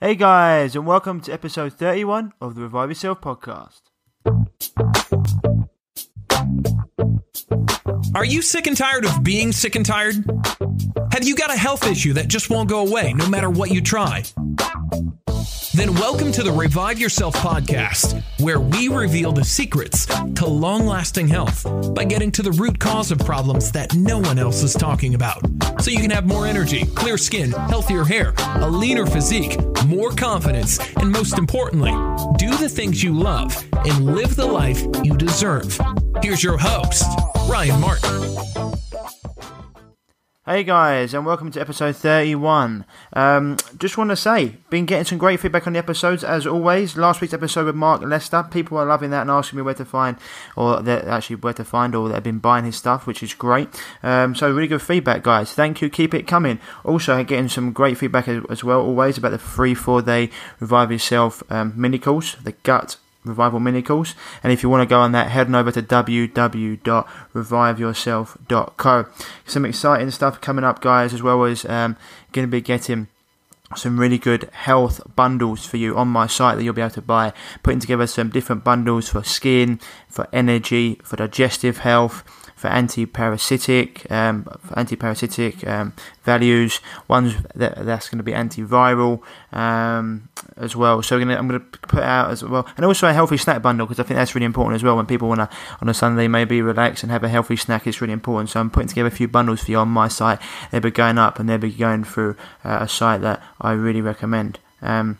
Hey guys, and welcome to episode 31 of the Revive Yourself podcast. Are you sick and tired of being sick and tired? Have you got a health issue that just won't go away no matter what you try? Then welcome to the Revive Yourself podcast, where we reveal the secrets to long lasting health by getting to the root cause of problems that no one else is talking about. So you can have more energy, clear skin, healthier hair, a leaner physique, more confidence, and most importantly, do the things you love and live the life you deserve. Here's your host, Ryan Martin. Hey guys, and welcome to episode 31. Um, just want to say, been getting some great feedback on the episodes as always. Last week's episode with Mark Lester, people are loving that and asking me where to find, or actually where to find, or they've been buying his stuff, which is great. Um, so really good feedback, guys. Thank you. Keep it coming. Also, getting some great feedback as, as well, always about the free four day Revive Yourself um, mini course, the Gut Revival Course. And if you want to go on that, head on over to www.reviveyourself.co. Some exciting stuff coming up, guys, as well as um, going to be getting some really good health bundles for you on my site that you'll be able to buy. Putting together some different bundles for skin, for energy, for digestive health for anti-parasitic, um, for anti-parasitic um, values. One's that, that's going to be antiviral um, as well. So gonna, I'm going to put out as well, and also a healthy snack bundle because I think that's really important as well. When people want to on a Sunday maybe relax and have a healthy snack, it's really important. So I'm putting together a few bundles for you on my site. They'll be going up and they'll be going through uh, a site that I really recommend. Um,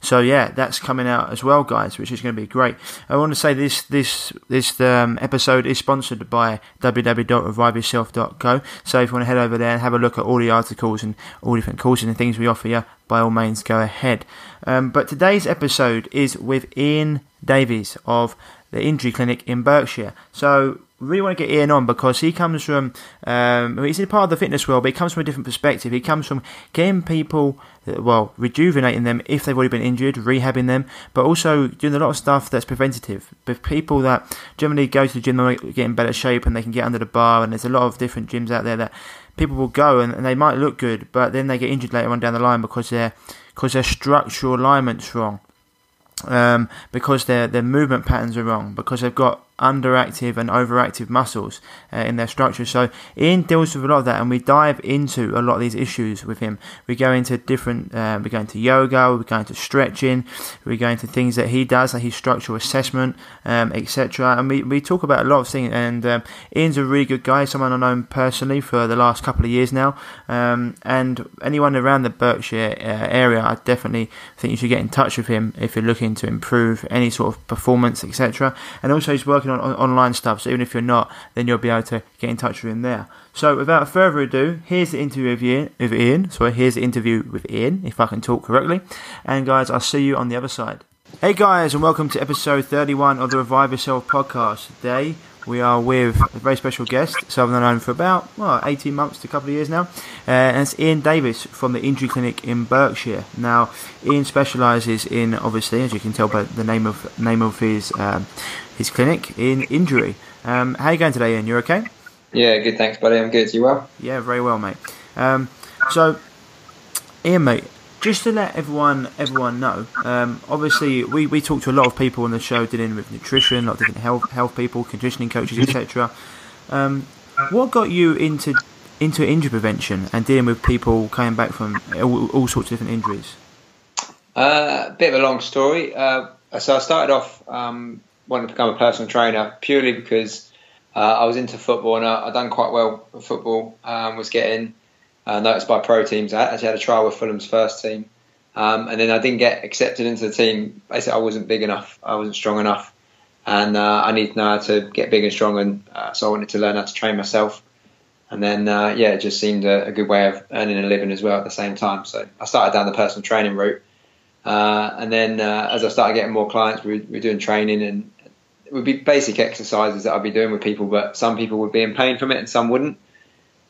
so yeah, that's coming out as well, guys, which is going to be great. I want to say this this this um, episode is sponsored by www.reviveyourself.co. So if you want to head over there and have a look at all the articles and all different courses and things we offer you, by all means, go ahead. Um, but today's episode is with Ian Davies of the Injury Clinic in Berkshire. So really want to get Ian on because he comes from, um, he's a part of the fitness world, but he comes from a different perspective. He comes from getting people, uh, well, rejuvenating them if they've already been injured, rehabbing them, but also doing a lot of stuff that's preventative. But people that generally go to the gym, they get in better shape and they can get under the bar, and there's a lot of different gyms out there that people will go and, and they might look good, but then they get injured later on down the line because their because their structural alignment's wrong. Um, because their their movement patterns are wrong, because they've got underactive and overactive muscles uh, in their structure. So Ian deals with a lot of that, and we dive into a lot of these issues with him. We go into different, uh, we go into yoga, we go into stretching, we go into things that he does, like his structural assessment, um, etc. And we, we talk about a lot of things. And um, Ian's a really good guy, someone I've known personally for the last couple of years now. Um, and anyone around the Berkshire uh, area, I definitely think you should get in touch with him if you're looking to improve any sort of performance, etc. And also, he's working on, on online stuff. So even if you're not, then you'll be able to get in touch with him there. So without further ado, here's the interview with Ian. With Ian. Sorry, here's the interview with Ian, if I can talk correctly. And guys, I'll see you on the other side. Hey guys, and welcome to episode 31 of the Revive Yourself podcast. Today we are with a very special guest, so I've known for about well, 18 months to a couple of years now, uh, and it's Ian Davies from the Injury Clinic in Berkshire. Now, Ian specialises in, obviously, as you can tell by the name of name of his um, his clinic, in injury. Um, how are you going today, Ian? You okay? Yeah, good. Thanks, buddy. I'm good. You well? Yeah, very well, mate. Um, so, Ian, mate, just to let everyone everyone know, um, obviously we, we talk to a lot of people on the show dealing with nutrition, a lot of different health health people, conditioning coaches, etc. Um, what got you into into injury prevention and dealing with people coming back from all, all sorts of different injuries? A uh, bit of a long story. Uh, so I started off um, wanting to become a personal trainer purely because uh, I was into football and I, I done quite well at football. Um, was getting uh, noticed by pro teams. I actually had a trial with Fulham's first team, um, and then I didn't get accepted into the team. Basically, I wasn't big enough. I wasn't strong enough, and uh, I needed to know how to get big and strong. And uh, so I wanted to learn how to train myself. And then, uh, yeah, it just seemed a, a, good way of earning a living as well at the same time. So I started down the personal training route. Uh, and then uh, as I started getting more clients, we, we were doing training and it would be basic exercises that I'd be doing with people, but some people would be in pain from it and some wouldn't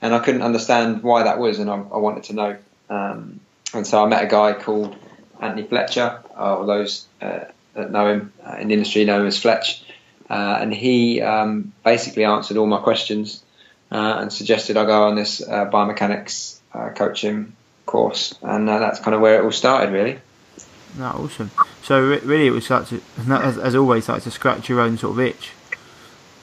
and I couldn't understand why that was, and I, I wanted to know. Um, and so I met a guy called Anthony Fletcher, uh, or those uh, that know him uh, in the industry know him as Fletch, uh, and he um, basically answered all my questions uh, and suggested I go on this uh, biomechanics coaching course, and uh, that's kind of where it all started, really. No, awesome. So really, it was such to, as, as always, like to scratch your own sort of itch.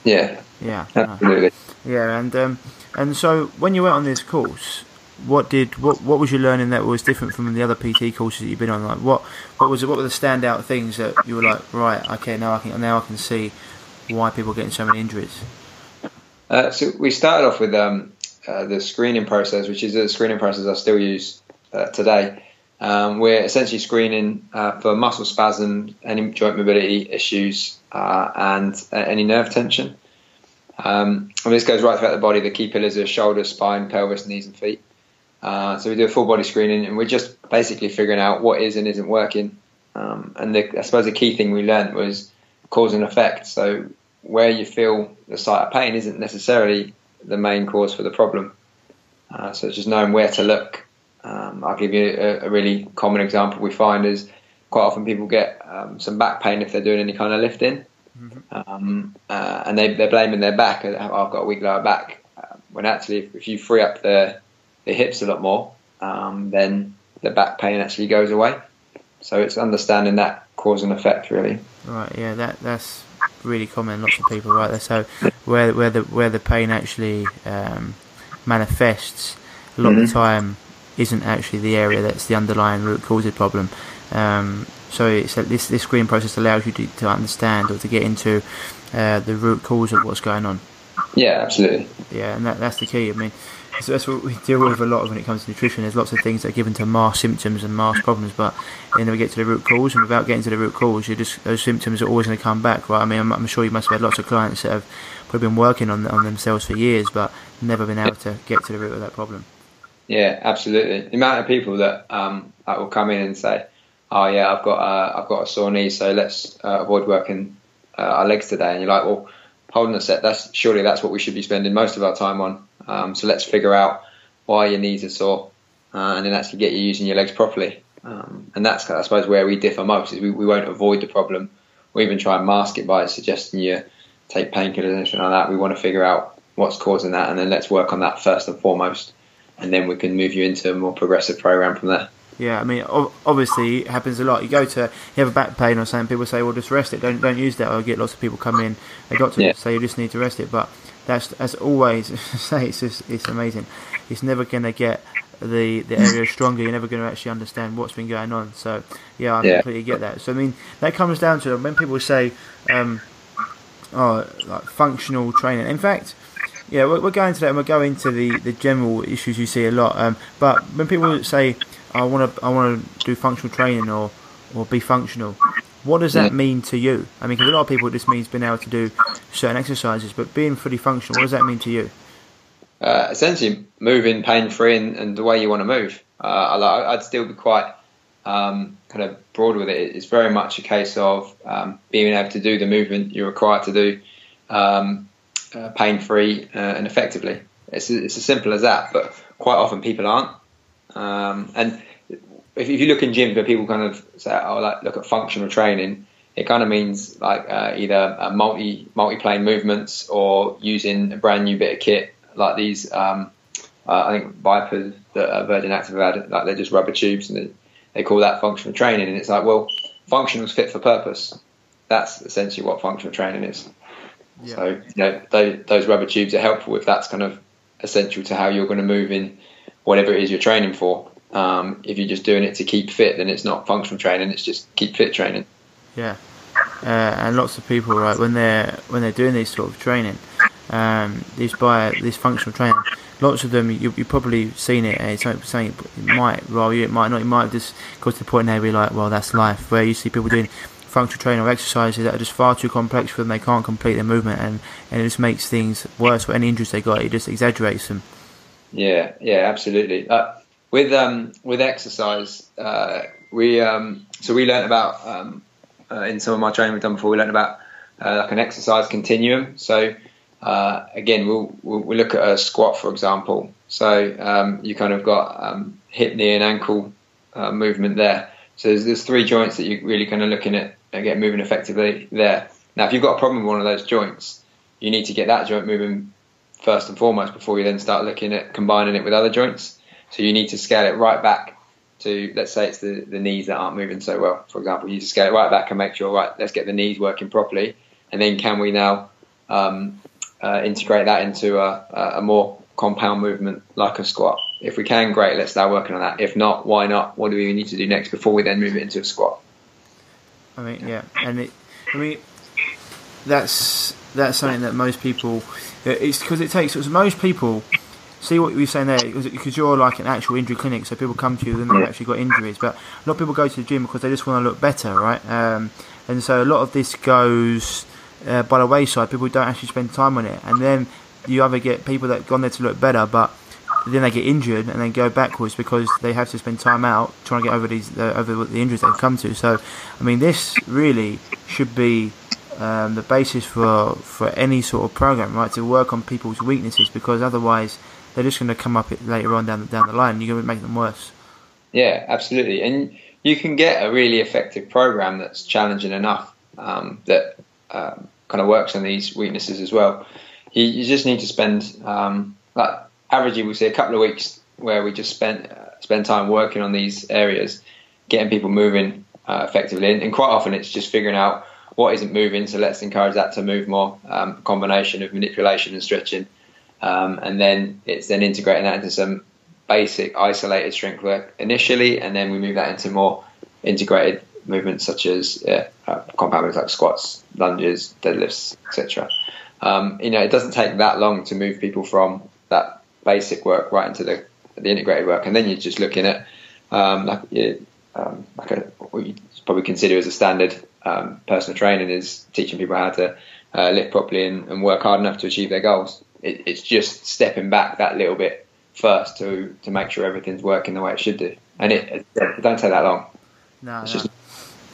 Yeah. Yeah. Absolutely. Yeah, and um, and so when you went on this course, what did what what was you learning that was different from the other PT courses that you've been on? Like what what was it? What were the standout things that you were like, right? Okay, now I can now I can see why people are getting so many injuries. Uh, so we started off with um, uh, the screening process, which is a screening process I still use uh, today. Um, we're essentially screening uh, for muscle spasm, any joint mobility issues, uh, and uh, any nerve tension. Um, and this goes right throughout the body. The key pillars are shoulder, spine, pelvis, knees, and feet. Uh, so we do a full body screening, and we're just basically figuring out what is and isn't working. Um, and the, I suppose the key thing we learned was cause and effect. So where you feel the site of pain isn't necessarily the main cause for the problem. Uh, so it's just knowing where to look. Um, I'll give you a, a, really common example we find is quite often people get um, some back pain if they're doing any kind of lifting. Mm-hmm. Um, uh, and they, they're blaming their back. Oh, I've got a weak lower back. Uh, when actually, if, if, you free up the, the hips a lot more, um, then the back pain actually goes away. So it's understanding that cause and effect, really. Right. Yeah. That that's really common. Lots of people right there. So where where the where the pain actually um, manifests, a lot mm-hmm. of the mm-hmm. time isn't actually the area that's the underlying root cause of the problem. Um, so it's this this screening process allows you to, to understand or to get into uh, the root cause of what's going on. Yeah, absolutely. Yeah, and that, that's the key. I mean, so that's what we deal with a lot of when it comes to nutrition. There's lots of things that are given to mask symptoms and mask problems, but then we get to the root cause, and without getting to the root cause, you just those symptoms are always going to come back, right? I mean, I'm, I'm, sure you must have had lots of clients that have probably been working on on themselves for years, but never been able to get to the root of that problem. Yeah, absolutely. The amount of people that um, that will come in and say, "Oh yeah, I've got a, I've got a sore knee, so let's uh, avoid working uh, our legs today," and you're like, "Well, hold on a sec. That's surely that's what we should be spending most of our time on." Um, so let's figure out why your knees are sore, uh, and then actually get you using your legs properly. Um, and that's, I suppose, where we differ most is we, we won't avoid the problem or even try and mask it by suggesting you take painkillers and anything like that. We want to figure out what's causing that, and then let's work on that first and foremost, and then we can move you into a more progressive program from there. Yeah, I mean, obviously it happens a lot. You go to you have a back pain or something, people say, "Well, just rest it. Don't don't use that." I get lots of people come in. They got to yeah. say you just need to rest it, but that's that's always say it's just, it's amazing. It's never going to get the the area stronger. You're never going to actually understand what's been going on. So yeah, I yeah. completely get that. So I mean, that comes down to when people say, um, "Oh, like functional training." In fact, yeah, we're, we're going to that, and we're going to the, the general issues you see a lot. Um, but when people say, "I want to I want to do functional training," or or be functional, what does that mean to you? I mean, because a lot of people this means being able to do certain exercises, but being fully functional, what does that mean to you? Uh, essentially, moving pain free and, and, the way you want to move. Uh, I'd still be quite um, kind of broad with it. It's very much a case of um, being able to do the movement you're required to do um, uh, pain free uh, and effectively. It's, it's as simple as that, but quite often people aren't. Um, and if, if you look in gyms where people kind of say, "Oh, like look at functional training," it kind of means like uh, either uh, multi multi plane movements or using a brand new bit of kit like these. Um, uh, I think ViPRs that uh, Virgin Active have had, like they're just rubber tubes, and they, they call that functional training. And it's like, well, functional is fit for purpose. That's essentially what functional training is. Yeah. So you know, those, those rubber tubes are helpful if that's kind of essential to how you're going to move in whatever it is you're training for. Um, if you're just doing it to keep fit, then it's not functional training; it's just keep fit training. Yeah, uh, and lots of people, right, when they're when they're doing this sort of training, um, this by this functional training, lots of them you, you've probably seen it. And it's something it might roll you, it might not. It might just go to the point where you're like, well, that's life. Where you see people doing functional training or exercises that are just far too complex for them. They can't complete their movement, and and it just makes things worse. For any injuries they got, it just exaggerates them. Yeah, yeah, absolutely. Uh, with um, with exercise, uh, we um, so we learned about um, uh, in some of my training we've done before. We learned about uh, like an exercise continuum. So uh, again, we'll, we'll, we'll look at a squat for example. So um, you kind of got um, hip, knee, and ankle uh, movement there. So there's, there's three joints that you're really kind of looking at and get moving effectively there. Now, if you've got a problem with one of those joints, you need to get that joint moving first and foremost before you then start looking at combining it with other joints. So you need to scale it right back to let's say it's the, the knees that aren't moving so well. For example, you need to scale it right back and make sure right. Let's get the knees working properly, and then can we now um, uh, integrate that into a, a more compound movement like a squat? If we can, great. Let's start working on that. If not, why not? What do we need to do next before we then move it into a squat? I mean, yeah, and it, I mean, that's that's something that most people. It's because it takes. most people see what you're saying there because you're like an actual injury clinic, so people come to you and they've actually got injuries. But a lot of people go to the gym because they just want to look better, right? Um, and so a lot of this goes uh, by the wayside. People don't actually spend time on it, and then you either get people that gone there to look better, but then they get injured and then go backwards because they have to spend time out trying to get over these uh, over the injuries they've come to. So, I mean, this really should be um, the basis for for any sort of program, right? To work on people's weaknesses because otherwise they're just going to come up later on down down the line. and You're going to make them worse. Yeah, absolutely, and you can get a really effective program that's challenging enough um, that um, kind of works on these weaknesses as well. You, you just need to spend um, like averagely we say a couple of weeks where we just spend uh, spend time working on these areas, getting people moving uh, effectively, and, and, quite often it's just figuring out what isn't moving. So let's encourage that to move more. Um, combination of manipulation and stretching, um, and then it's then integrating that into some basic isolated strength work initially, and then we move that into more integrated movements such as uh, compound movements like squats, lunges, deadlifts, etc. Um, you know, it doesn't take that long to move people from that basic work right into the the integrated work, and then you're just looking at um, like um, like a, what you probably consider as a standard um, personal training is teaching people how to uh, lift properly and, and, work hard enough to achieve their goals. It, it's just stepping back that little bit first to to make sure everything's working the way it should do, and it, it don't take that long. No, it's no. just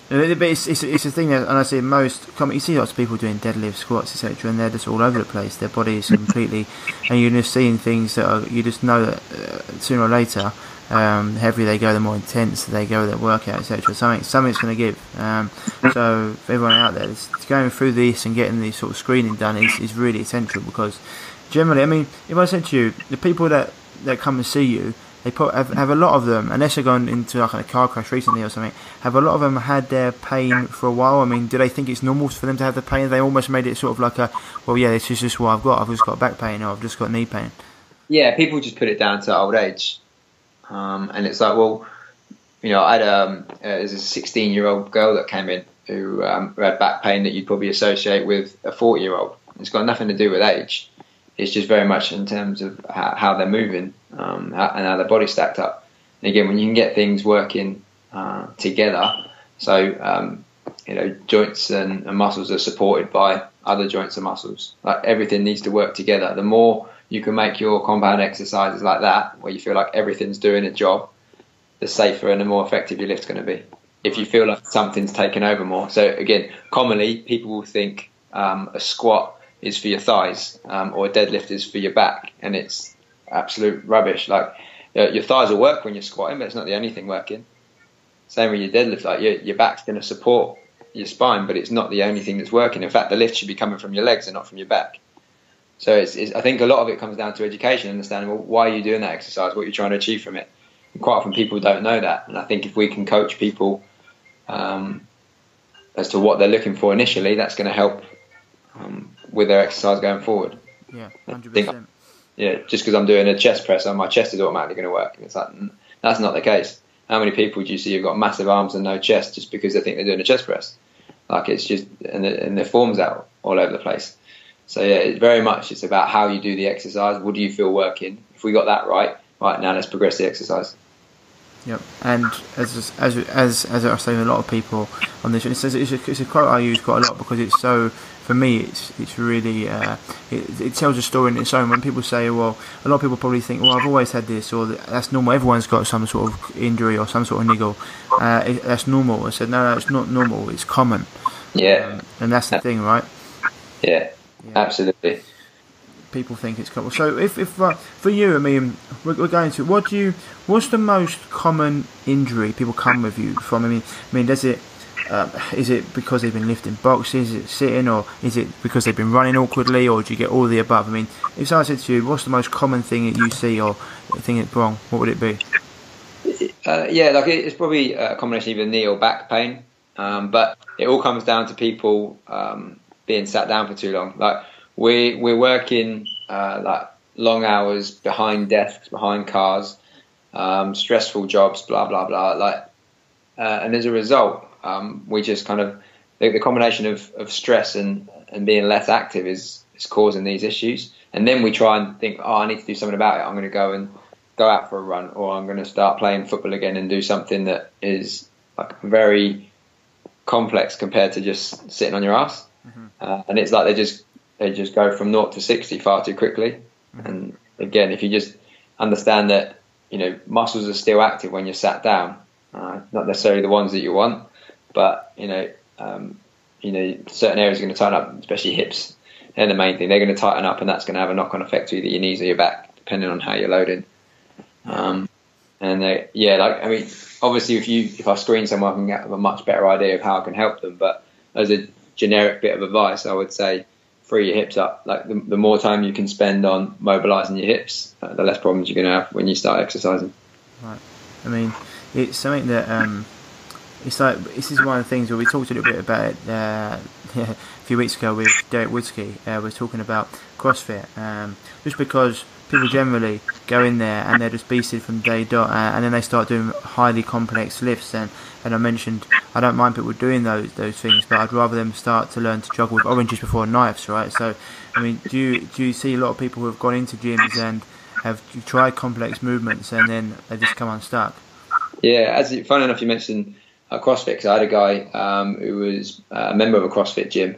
but it's, it's, it's a thing that, and I see most, you see lots of people doing deadlifts, squats, etc., and they're just all over the place. Their body is completely, and you're just seeing things that are, you just know that uh, sooner or later, um, the heavier they go, the more intense they go with their workout, etc. Something, something's going to give. Um, so for everyone out there, going through this and getting this sort of screening done is, is really essential because generally, I mean, if I said to you, the people that, that come and see you, they put have, have a lot of them, unless they've gone into like a car crash recently or something. Have a lot of them had their pain for a while? I mean, do they think it's normal for them to have the pain? They almost made it sort of like a, well, yeah, this is just what I've got. I've just got back pain or I've just got knee pain. Yeah, people just put it down to old age, um, and it's like, well, you know, I had um, uh, there's a 16 year old girl that came in who, um, who had back pain that you'd probably associate with a 40 year old. It's got nothing to do with age. It's just very much in terms of how, how they're moving um, and how their body's stacked up. And again, when you can get things working uh, together, so um, you know joints and, and, muscles are supported by other joints and muscles. Like everything needs to work together. The more you can make your compound exercises like that, where you feel like everything's doing a job, the safer and the more effective your lift's going to be. If you feel like something's taken over more. So again, commonly people will think um, a squat is for your thighs um, or a deadlift is for your back, and it's absolute rubbish. Like your thighs will work when you're squatting, but it's not the only thing working. Same with your deadlift. Like your, your back's going to support your spine, but it's not the only thing that's working. In fact, the lift should be coming from your legs and not from your back. So it's, it's, I think a lot of it comes down to education, understanding well, why are you doing that exercise, what you're trying to achieve from it. And quite often people don't know that, and I think if we can coach people um, as to what they're looking for initially, that's going to help um, with their exercise going forward. Yeah, hundred percent yeah, just because I'm doing a chest press, my chest is automatically going to work. It's like that's not the case. How many people do you see who've got massive arms and no chest just because they think they're doing a chest press? Like it's just and, the, and their forms out all over the place. So yeah, very much it's about how you do the exercise. What do you feel working? If we got that right, right now let's progress the exercise. Yep, and as as as as I say, a lot of people on this, it's, it's, a, it's a quote I use quite a lot because it's so for me, it's it's really uh, it, it, tells a story in its own. When people say, well, a lot of people probably think, well, I've always had this, or that's normal. Everyone's got some sort of injury or some sort of niggle. Uh, it, that's normal. I said, no, no, it's not normal. It's common. Yeah, um, and that's the thing, right? Yeah, yeah. absolutely. People think it's common. So, if if uh, for you, I mean, we're, we're, going to what do you? What's the most common injury people come with you from? I mean, I mean, does it um, is it because they've been lifting boxes, is it sitting, or is it because they've been running awkwardly, or do you get all the above? I mean, if someone said to you, what's the most common thing that you see or thing that's wrong, what would it be? Uh, yeah, like it's probably a combination of either knee or back pain, um, but it all comes down to people um, being sat down for too long. Like we we're working uh, like long hours behind desks, behind cars, um, stressful jobs, blah blah blah. Like, uh, and as a result, um, we just kind of the, the combination of, of stress and, and being less active is is causing these issues. And then we try and think, oh, I need to do something about it. I'm going to go and go out for a run, or I'm going to start playing football again and do something that is like very complex compared to just sitting on your ass. Mm-hmm. Uh, and it's like they just they just go from naught to sixty far too quickly. Mm-hmm. And again, if you just understand that you know muscles are still active when you're sat down, uh, not necessarily the ones that you want, but you know um, you know certain areas are going to tighten up, especially hips. They're the main thing. They're going to tighten up, and that's going to have a knock-on effect to either your knees or your back, depending on how you're loading. Um, and they, yeah, like I mean, obviously, if you if I screen someone, I can get a much better idea of how I can help them. But as a generic bit of advice, I would say free your hips up. Like the, the more time you can spend on mobilizing your hips, uh, the less problems you're going to have when you start exercising. Right. I mean, it's something that um, it's like this is one of the things where we talked a little bit about it uh, a few weeks ago with Derek Woodsky. Uh, we are talking about CrossFit, um, just because people generally go in there and they're just beasted from day dot, uh, and then they start doing highly complex lifts. And, and I mentioned I don't mind people doing those those things, but I'd rather them start to learn to juggle with oranges before knives, right? So, I mean, do you do you see a lot of people who have gone into gyms and have tried complex movements and then they just come unstuck? Yeah, as you, funny enough, you mentioned uh, CrossFit because I had a guy um, who was a member of a CrossFit gym,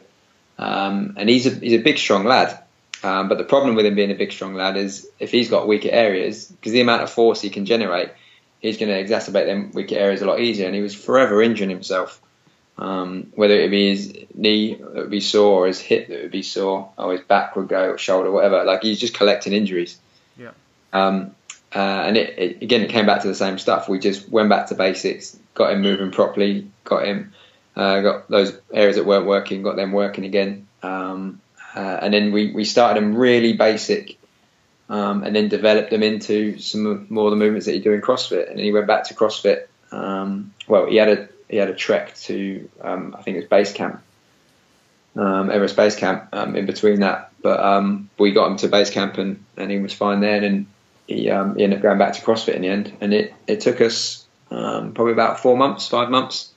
um, and he's a he's a big, strong lad. Um, but the problem with him being a big, strong lad is if he's got weaker areas, because the amount of force he can generate, he's going to exacerbate them weaker areas a lot easier. And he was forever injuring himself, um, whether it be his knee that would be sore, or his hip that would be sore, or his back would go, or shoulder, whatever. Like he's just collecting injuries. Yeah. Um, uh, and it, it, again, it came back to the same stuff. We just went back to basics, got him moving properly, got him, uh, got those areas that weren't working, got them working again. Um, uh, and then we, we started them really basic um, and then developed them into some more of the movements that you do in CrossFit. And then he went back to CrossFit. Um, well, he had a he had a trek to um, I think it was base camp, um, Everest base camp. Um, in between that, but um, we got him to base camp and, and he was fine then. And he, um, he ended up going back to CrossFit in the end. And it, it took us probably about four months, five months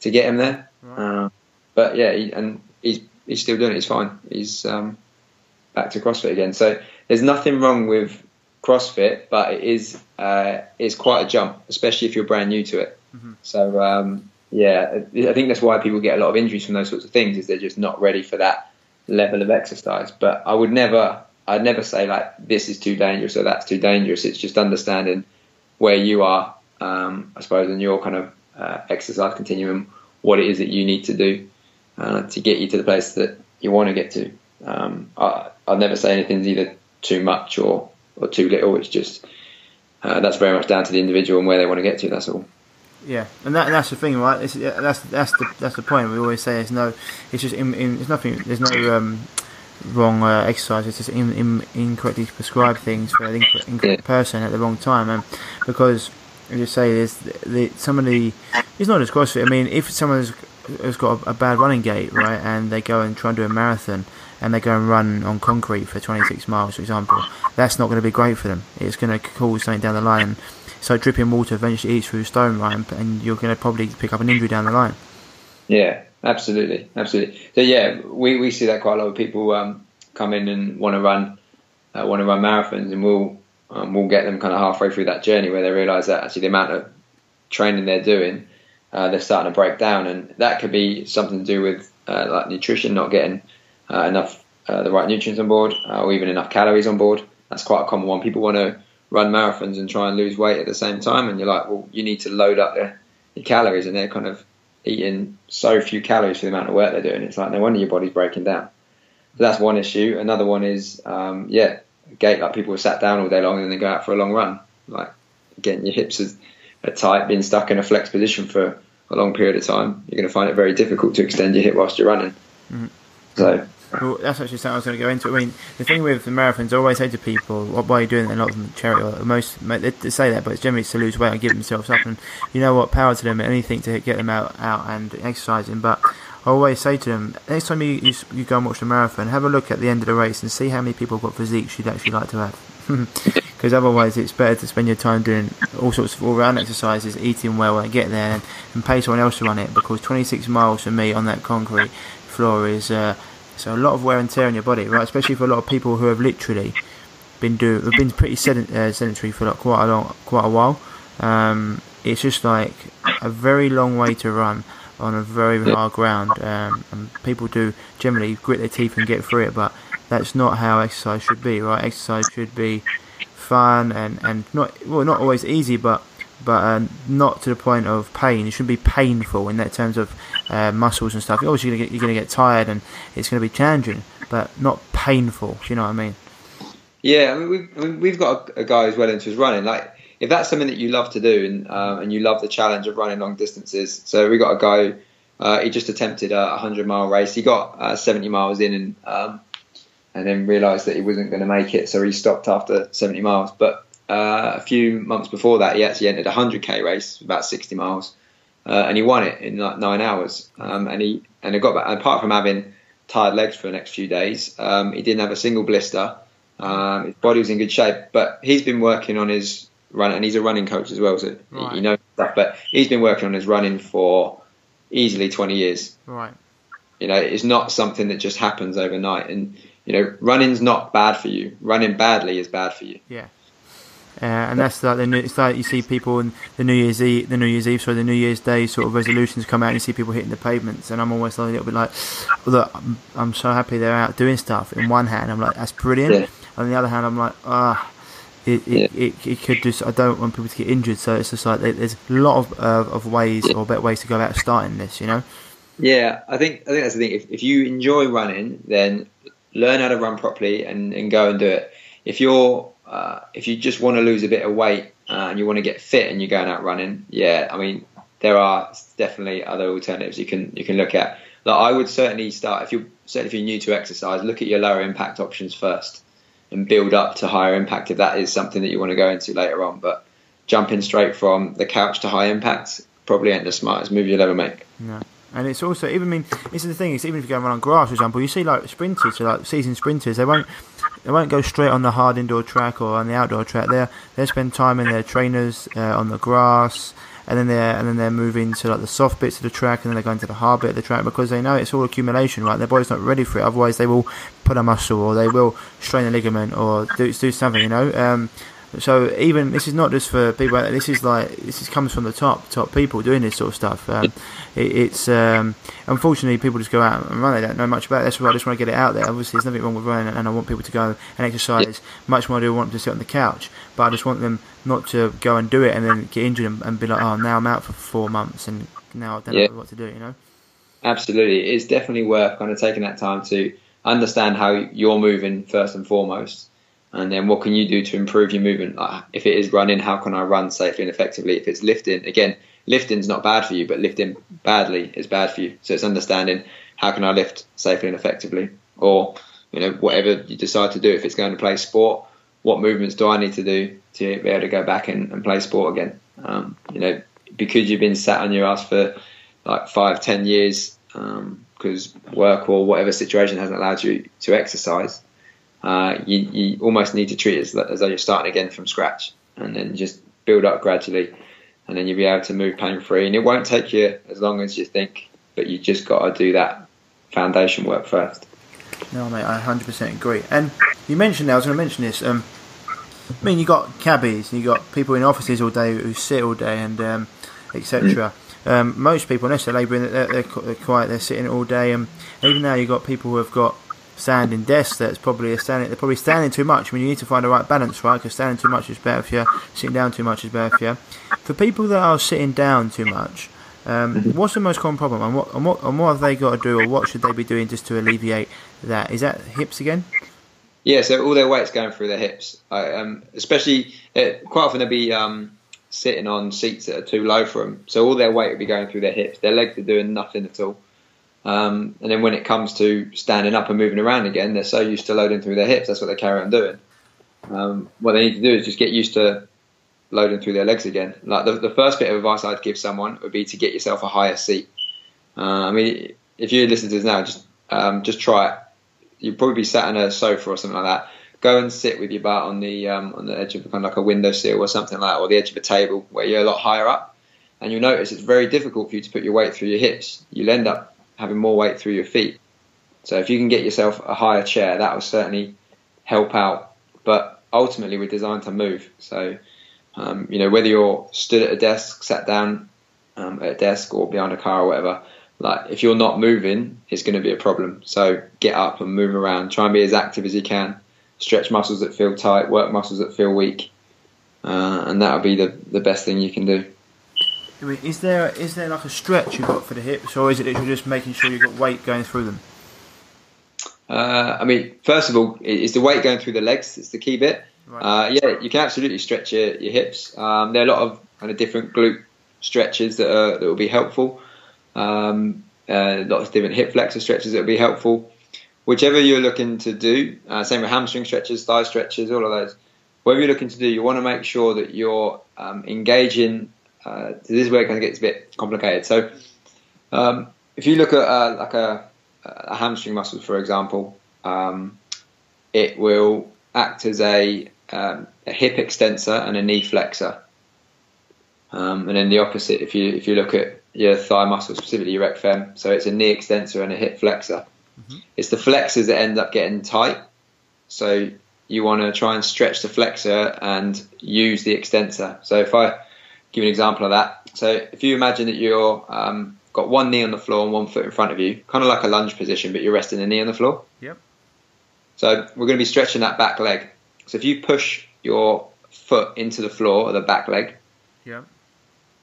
to get him there. Right. Uh, but yeah, he, and he's he's still doing it. He's fine. He's um, back to CrossFit again. So there's nothing wrong with CrossFit, but it is uh, it's quite a jump, especially if you're brand new to it. Mm-hmm. So um, yeah, I think that's why people get a lot of injuries from those sorts of things. Is they're just not ready for that level of exercise. But I would never, I'd never say like this is too dangerous or that's too dangerous. It's just understanding where you are, um, I suppose, in your kind of uh, exercise continuum, what it is that you need to do uh, to get you to the place that you want to get to. Um, I, will never say anything's either too much or, or too little. It's just uh, that's very much down to the individual and where they want to get to. That's all. Yeah, and, that, and that's the thing, right? It's, that's that's the that's the point. We always say there's no, it's just in, in, there's nothing, there's no um, wrong uh, exercise. It's just in, in, incorrectly prescribed things for an incorrect, incorrect yeah. person at the wrong time, and because as you say, there's the, some of the, it's not just CrossFit. I mean, if someone's has got a, a, bad running gait, right, and they go and try and do a marathon, and they go and run on concrete for 26 miles, for example, that's not going to be great for them. It's going to cause something down the line. So dripping water eventually eats through stone, right, and you're going to probably pick up an injury down the line. Yeah, absolutely, absolutely. So yeah, we, we see that quite a lot of people um, come in and want to run uh, want to run marathons, and we'll um, we'll get them kind of halfway through that journey where they realise that actually the amount of training they're doing uh, they're starting to break down, and that could be something to do with uh, like nutrition, not getting uh, enough uh, the right nutrients on board, uh, or even enough calories on board. That's quite a common one. People want to run marathons and try and lose weight at the same time, and you're like, well, you need to load up the, the calories, and they're kind of eating so few calories for the amount of work they're doing. It's like no wonder your body's breaking down. So that's one issue. Another one is, um, yeah, gait. Like people sat down all day long and then they go out for a long run. Like again, your hips are, are tight, being stuck in a flex position for a long period of time, you're going to find it very difficult to extend your hip whilst you're running. Mm-hmm. So well, that's actually something I was going to go into. I mean, the thing with the marathons, I always say to people, "What why are you doing it?" A lot of them charity, or most they, they say that, but it's generally to lose weight and give themselves up. And you know what, power to them, anything to get them out, out and exercising. But I always say to them, next time you, you, you go and watch the marathon, have a look at the end of the race and see how many people have got physiques you'd actually like to have. Because otherwise, it's better to spend your time doing all sorts of all-round exercises, eating well, and get there, and, and pay someone else to run it. Because 26 miles for me on that concrete floor is. Uh, so a lot of wear and tear on your body, right? Especially for a lot of people who have literally been do have been pretty sedent, uh, sedentary for like quite a long, quite a while. Um, it's just like a very long way to run on a very hard ground, um, and people do generally grit their teeth and get through it. But that's not how exercise should be, right? Exercise should be fun and, and not well, not always easy, but but uh, not to the point of pain. It shouldn't be painful in that terms of uh, muscles and stuff. Obviously, you're you're gonna get tired and it's gonna be challenging, but not painful. You know what I mean? Yeah, I mean, we've, we've got a, guy who's well into his running. Like, if that's something that you love to do and um, and you love the challenge of running long distances, so we got a guy. Uh, he just attempted a 100 mile race. He got uh, 70 miles in and um, and then realised that he wasn't going to make it, so he stopped after 70 miles. But uh, a few months before that, he actually entered a 100k race, about 60 miles, uh, and he won it in like nine hours. Um, and he and he got back. Apart from having tired legs for the next few days, um, he didn't have a single blister. Um, his body was in good shape, but he's been working on his run, and he's a running coach as well, so right. you know that. But he's been working on his running for easily 20 years. Right. You know, it's not something that just happens overnight, and you know, running's not bad for you. Running badly is bad for you. Yeah. Uh, and that's like the new, it's like you see people in the New Year's Eve, the New Year's Eve, sorry, the New Year's Day sort of resolutions come out, and you see people hitting the pavements, and I'm always like a little bit like, look, I'm, I'm so happy they're out doing stuff. In one hand, I'm like, that's brilliant. Yeah. On the other hand, I'm like, ah. It, it, yeah. it, it, could just I don't want people to get injured so it's just like there's a lot of uh, of ways or better ways to go about starting this you know yeah I think I think that's the thing if, if you enjoy running then learn how to run properly and, and go and do it if you're uh, if you just want to lose a bit of weight uh, and you want to get fit and you're going out running, yeah, I mean there are definitely other alternatives you can you can look at. Like I would certainly start if you certainly if you're new to exercise, look at your lower impact options first and build up to higher impact if that is something that you want to go into later on. But jumping straight from the couch to high impact probably ain't the smartest move you'll ever make. No. And it's also even I mean this is the thing. It's even if you go run on grass, for example, you see like sprinters, so like season sprinters, they won't they won't go straight on the hard indoor track or on the outdoor track. They they spend time in their trainers uh, on the grass, and then they and then they're moving to like the soft bits of the track, and then they're going to the hard bit of the track because they know it's all accumulation. Right, their body's not ready for it. Otherwise, they will put a muscle or they will strain a ligament or do do something. You know. Um, so even this is not just for people. This is like this is, comes from the top top people doing this sort of stuff. Um, it, it's um, unfortunately people just go out and run. They don't know much about it. That's why I just want to get it out there. Obviously, there's nothing wrong with running, and I want people to go and exercise much more. than I want them to sit on the couch, but I just want them not to go and do it and then get injured and, and be like, oh, now I'm out for four months and now I don't yeah. know what to do. You know. Absolutely, it's definitely worth kind of taking that time to understand how you're moving first and foremost and then what can you do to improve your movement? If it is running, how can I run safely and effectively? If it's lifting, again, lifting's not bad for you, but lifting badly is bad for you. So it's understanding how can I lift safely and effectively, or you know whatever you decide to do. If it's going to play sport, what movements do I need to do to be able to go back and, and play sport again? Um, you know, because you've been sat on your ass for like five, ten years because um, work or whatever situation hasn't allowed you to exercise uh, you, you, almost need to treat it as, as, though you're starting again from scratch and then just build up gradually. And then you'll be able to move pain free and it won't take you as long as you think but you just got to do that foundation work first. No mate I 100% agree. And you mentioned that I was going to mention this um, I mean you got cabbies you got people in offices all day who sit all day and um, etc mm. um, most people unless they're labouring they're, they're, they're, quiet they're sitting all day and even now you've got people who have got standing desk that's probably a standing they're probably standing too much I mean you need to find the right balance right because standing too much is better for you sitting down too much is better for you for people that are sitting down too much um, mm-hmm. what's the most common problem and what, and what and what have they got to do or what should they be doing just to alleviate that is that hips again yeah so all their weight's going through their hips um, especially uh, quite often they'll be um, sitting on seats that are too low for them. So all their weight will be going through their hips. Their legs are doing nothing at all. Um, and then when it comes to standing up and moving around again, they're so used to loading through their hips. That's what they carry on doing. Um, what they need to do is just get used to loading through their legs again. Like the, the first bit of advice I'd give someone would be to get yourself a higher seat. Uh, I mean, if you listen to this now, just um, just try it. You'd probably be sat on a sofa or something like that. Go and sit with your butt on the um, on the edge of kind of like a windowsill or something like that, or the edge of a table where you're a lot higher up. And you'll notice it's very difficult for you to put your weight through your hips. You'll end up having more weight through your feet. So if you can get yourself a higher chair, that will certainly help out. But ultimately, we're designed to move. So um, you know, whether you're stood at a desk, sat down um, at a desk, or behind a car or whatever, like if you're not moving, it's going to be a problem. So get up and move around. Try and be as active as you can. Stretch muscles that feel tight, work muscles that feel weak, uh, and that'll be the the best thing you can do. Is there is there like a stretch you've got for the hips, or is it literally just making sure you've got weight going through them? Uh, I mean, first of all, is the weight going through the legs? It's the key bit. Right. Uh, yeah, you can absolutely stretch your, your hips. Um, there are a lot of kind of different glute stretches that are, that will be helpful. Um, uh, lots of different hip flexor stretches that will be helpful. Whichever you're looking to do, uh, same with hamstring stretches, thigh stretches, all of those. Whatever you're looking to do, you want to make sure that you're um, engaging. Uh, this is where it kind of gets a bit complicated. So, um, if you look at uh, like a, a, hamstring muscle, for example, um, it will act as a um, a hip extensor and a knee flexor. Um, and then the opposite, if you if you look at your thigh muscle, specifically your rec fem, so it's a knee extensor and a hip flexor. Mm-hmm. It's the flexors that end up getting tight. So you want to try and stretch the flexor and use the extensor. So if I give an example of that, so if you imagine that you're um, got one knee on the floor and one foot in front of you, kind of like a lunge position, but you're resting the knee on the floor. Yep. So we're going to be stretching that back leg. So if you push your foot into the floor, or the back leg, yeah,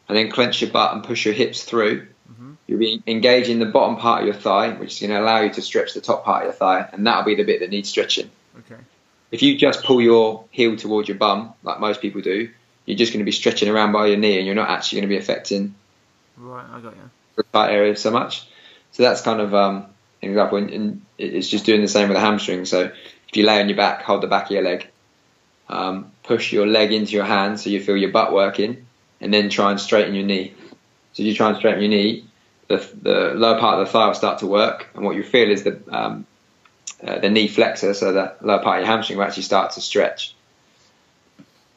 and then clench your butt and push your hips through, mm-hmm. you'll be engaging the bottom part of your thigh, which is going to allow you to stretch the top part of your thigh, and that'll be the bit that needs stretching. Okay. If you just pull your heel towards your bum, like most people do, you're just going to be stretching around by your knee, and you're not actually going to be affecting. Right, I got you. The tight area so much. So that's kind of um, an example, and it's just doing the same with the hamstring. So if you lay on your back, hold the back of your leg, um, push your leg into your hand so you feel your butt working, and then try and straighten your knee. So if you try and straighten your knee, the, the lower part of the thigh will start to work, and what you feel is the um, uh, the knee flexor, so the lower part of your hamstring will actually start to stretch.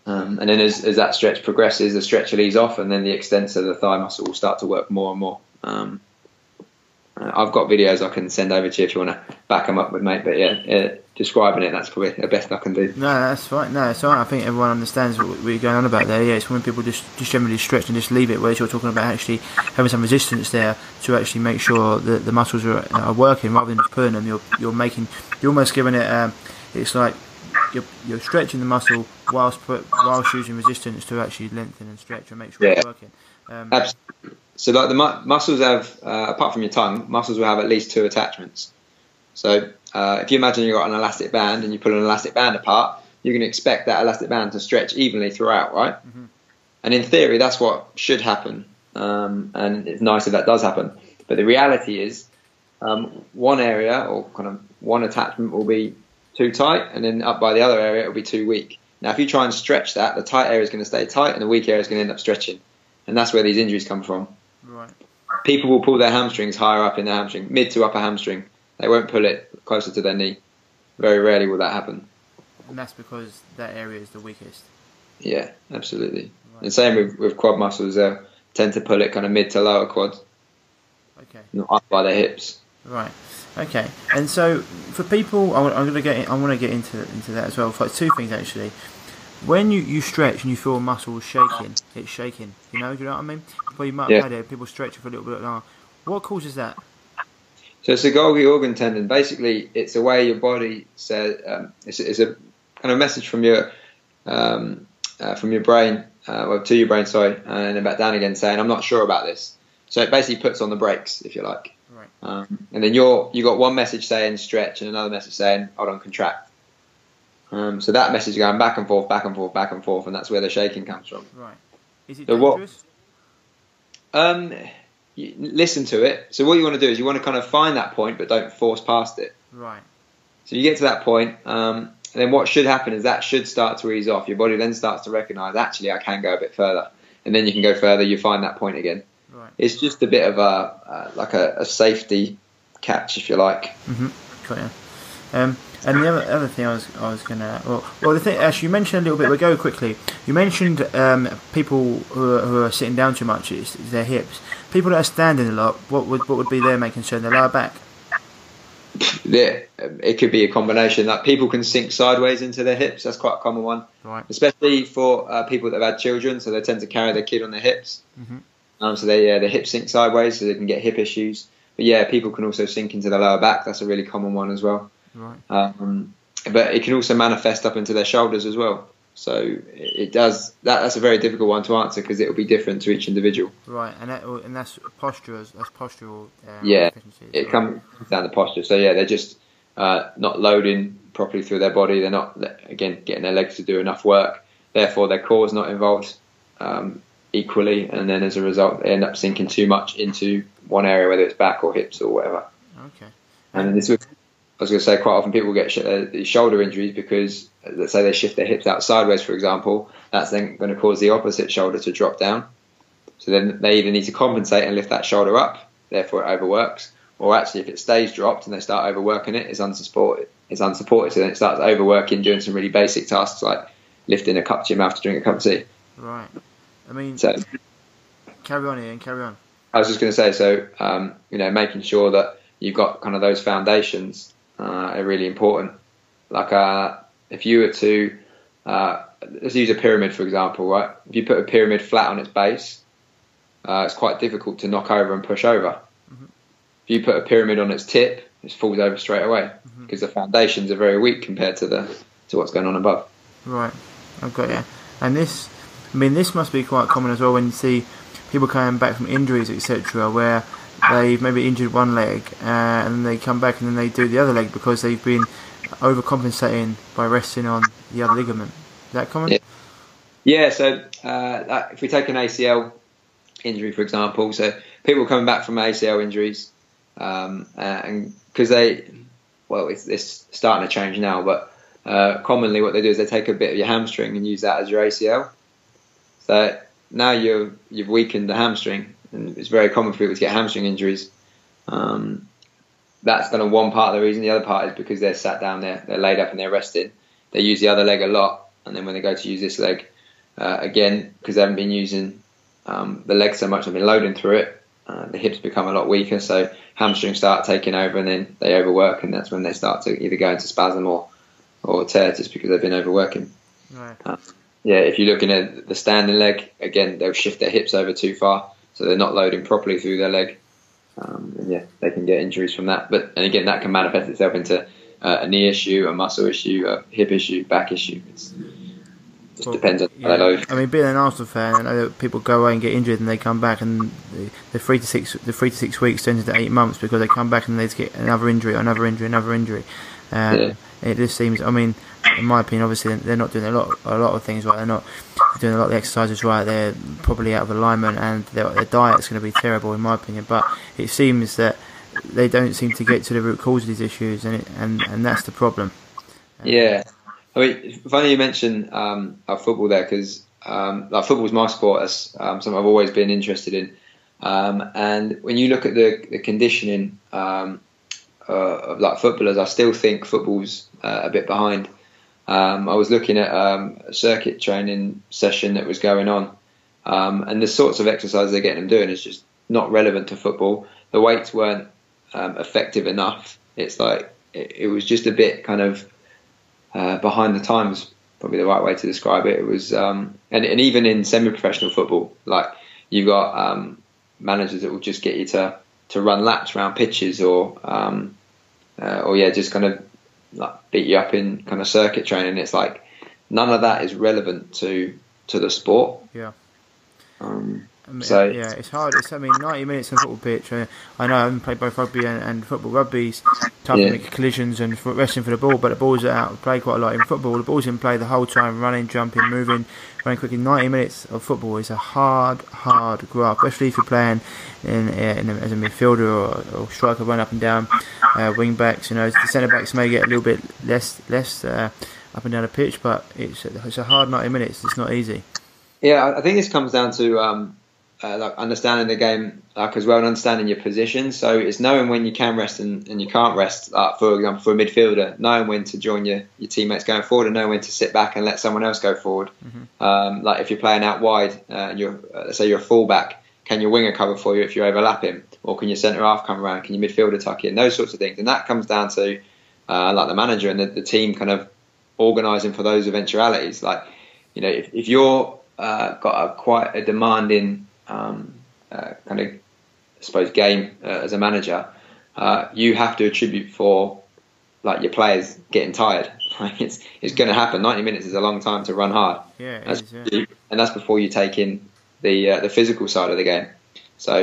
Um, and then as, as that stretch progresses, the stretch will ease off, and then the extensor, of the thigh muscle, will start to work more and more. Um, uh, I've got videos I can send over to you if you want to back them up with, mate. But yeah, uh, describing it, that's probably the best I can do. No, that's fine. No, it's fine. I think everyone understands what we're going on about there. Yeah, it's when people just, just generally stretch and just leave it, whereas you're talking about actually having some resistance there to actually make sure that the muscles are, are working rather than just pulling them. You're, you're making, you're almost giving it, um, it's like you're, you're stretching the muscle whilst put, whilst using resistance to actually lengthen and stretch and make sure yeah. it's working. Um, Absolutely. So like the mu- muscles have, uh, apart from your tongue, muscles will have at least two attachments. So uh, if you imagine you've got an elastic band and you pull an elastic band apart, you can expect that elastic band to stretch evenly throughout, right? Mm-hmm. And in theory, that's what should happen. Um, and it's nice if that does happen. But the reality is, um, one area or kind of one attachment will be too tight, and then up by the other area it will be too weak. Now, if you try and stretch that, the tight area is going to stay tight, and the weak area is going to end up stretching, and that's where these injuries come from. Right. People will pull their hamstrings higher up in the hamstring, mid to upper hamstring. They won't pull it closer to their knee. Very rarely will that happen. And that's because that area is the weakest. Yeah, absolutely. Right. And same with, with quad muscles, they tend to pull it kind of mid to lower quads. Okay. Not up by their hips. Right. Okay. And so for people, I'm, going to get I want to get into into that as well. For two things actually when you, you stretch and you feel muscles shaking, it's shaking. You know, do you know what I mean? Well, you might have yeah. had it, people stretching for a little bit longer. What causes that? So it's a Golgi organ tendon. Basically, it's a way your body says um, it's, it's, a kind of message from your um, uh, from your brain, uh, well, to your brain, sorry, and then back down again, saying I'm not sure about this. So it basically puts on the brakes, if you like. Um, and then you're you got one message saying stretch and another message saying hold on, contract. Um, so that message going back and forth, back and forth, back and forth, and that's where the shaking comes from. Right. Is it So what- dangerous? Um, you listen to it. So what you want to do is you want to kind of find that point, but don't force past it. Right. So you get to that point, um, and then what should happen is that should start to ease off. Your body then starts to recognise actually I can go a bit further, and then you can go further. You find that point again. Right. It's just a bit of a uh, like a, a safety catch, if you like. Got you. Um, and the other, other thing I was I was gonna well, well the thing actually you mentioned a little bit. We'll go quickly. You mentioned um, people who are, who are sitting down too much. It's, it's their hips. People that are standing a lot. What would what would be their main concern? Their lower back. Yeah, it could be a combination. Like people can sink sideways into their hips. That's quite a common one. Right. especially for uh, people that have had children, so they tend to carry their kid on their hips. Mhm. Um, so they uh, their hips sink sideways, so they can get hip issues. But yeah, people can also sink into the lower back. That's a really common one as well. Right. Um, but it can also manifest up into their shoulders as well. So it does. That, that's a very difficult one to answer because it will be different to each individual. Right. And that, and that's posture. That's postural. Um, Yeah. It comes down to posture. So yeah, they're just uh, not loading properly through their body. They're not again getting their legs to do enough work. Therefore, their core is not involved um, equally, and then as a result, they end up sinking too much into one area, whether it's back or hips or whatever. Okay. And this was, I was going to say, quite often people get sh- uh, shoulder injuries because, uh, let's say, they shift their hips out sideways, for example. That's then going to cause the opposite shoulder to drop down. So then they either need to compensate and lift that shoulder up, therefore it overworks, or actually if it stays dropped and they start overworking it, it's unsupported. It's unsupported, so then it starts overworking, doing some really basic tasks like lifting a cup to your mouth to drink a cup of tea. Right. I mean, So carry on, Ian. Carry on. I was just going to say, so um, you know, making sure that you've got kind of those foundations uh, are really important. Like, uh, if you were to uh, let's use a pyramid for example, right? If you put a pyramid flat on its base, uh, it's quite difficult to knock over and push over. If you put a pyramid on its tip, it falls over straight away because the foundations are very weak compared to the to what's going on above. Right, I've got you. And this, I mean, this must be quite common as well when you see people coming back from injuries, etc., where they've maybe injured one leg uh, and they come back and then they do the other leg because they've been overcompensating by resting on the other ligament. Is that common? Yeah. Yeah, so uh, if we take an ACL injury, for example, so people coming back from ACL injuries, um, uh, and because they, well, it's, it's starting to change now, but uh, commonly what they do is they take a bit of your hamstring and use that as your ACL. So now you you've weakened the hamstring, and it's very common for people to get hamstring injuries. Um, that's kind of one part of the reason. The other part is because they're sat down there, they're laid up and they're rested. They use the other leg a lot, and then when they go to use this leg, uh, again because they haven't been using um, the leg so much, they've been loading through it. Uh, the hips become a lot weaker, so hamstrings start taking over, and then they overwork, and that's when they start to either go into spasm or or tear just because they've been overworking. Right. Yeah, if you're looking at the standing leg, again, they'll shift their hips over too far, so they're not loading properly through their leg. Um, and yeah, they can get injuries from that. But and again, that can manifest itself into uh, a knee issue, a muscle issue, a hip issue, back issue. It's, just Well, depends on how Yeah. load. I mean, being an Arsenal fan, I know that people go away and get injured, and they come back, and the, the three to six, the three to six weeks turns into eight months because they come back and they get another injury, another injury, another injury. Um, Yeah. It just seems. I mean, in my opinion, obviously they're not doing a lot, a lot of things right. They're not doing a lot of the exercises right. They're probably out of alignment, and their, their diet's going to be terrible, in my opinion. But it seems that they don't seem to get to the root cause of these issues, and it, and and that's the problem. Yeah, I mean, funny you mention um, our football there because um, like football's my sport. That's um, something I've always been interested in. Um, and when you look at the, the conditioning um, uh, of like footballers, I still think football's uh, a bit behind. Um, I was looking at um, a circuit training session that was going on, um, and the sorts of exercises they're getting them doing is just not relevant to football. The weights weren't um, effective enough. It's like it, it was just a bit kind of uh, behind the times, probably the right way to describe it. It was, um, and, and even in semi-professional football, like you've got managers that will just get you to, to run laps around pitches, or um, uh, or yeah, just kind of like beat you up in kind of circuit training. It's like none of that is relevant to to the sport. Yeah. Um, I mean, So yeah, it's hard. It's I mean, ninety minutes on a football pitch. Uh, I know I haven't played both rugby and, and football. Rugby's tough Yeah. to make collisions and for wrestling for the ball, but the balls are out of play quite a lot. In football, the ball's in play the whole time, running, jumping, moving, running quickly. Ninety minutes of football is a hard, hard graft, especially if you're playing in, uh, in as a midfielder or, or striker, run up and down. Uh, wing backs, you know, the centre backs may get a little bit less less uh, up and down the pitch, but it's it's a hard ninety minutes. It's not easy. Yeah, I- I think this comes down to um, uh, like understanding the game like as well and understanding your position. So it's knowing when you can rest and, and you can't rest. Like for example, for a midfielder, knowing when to join your, your teammates going forward and knowing when to sit back and let someone else go forward. Um, like if you're playing out wide uh, and you're uh, say you're a fullback, can your winger cover for you if you overlap him, or can your centre half come around? Can your midfielder tuck in? Those sorts of things, and that comes down to uh, like the manager and the, the team kind of organising for those eventualities. Like you know, if, if you're uh, got a quite a demanding um, uh, kind of, I suppose, game uh, as a manager, uh, you have to attribute for like your players getting tired. Like it's it's going to happen. Ninety minutes is a long time to run hard, Yeah, that's, is, yeah. and that's before you take in the uh, the physical side of the game. So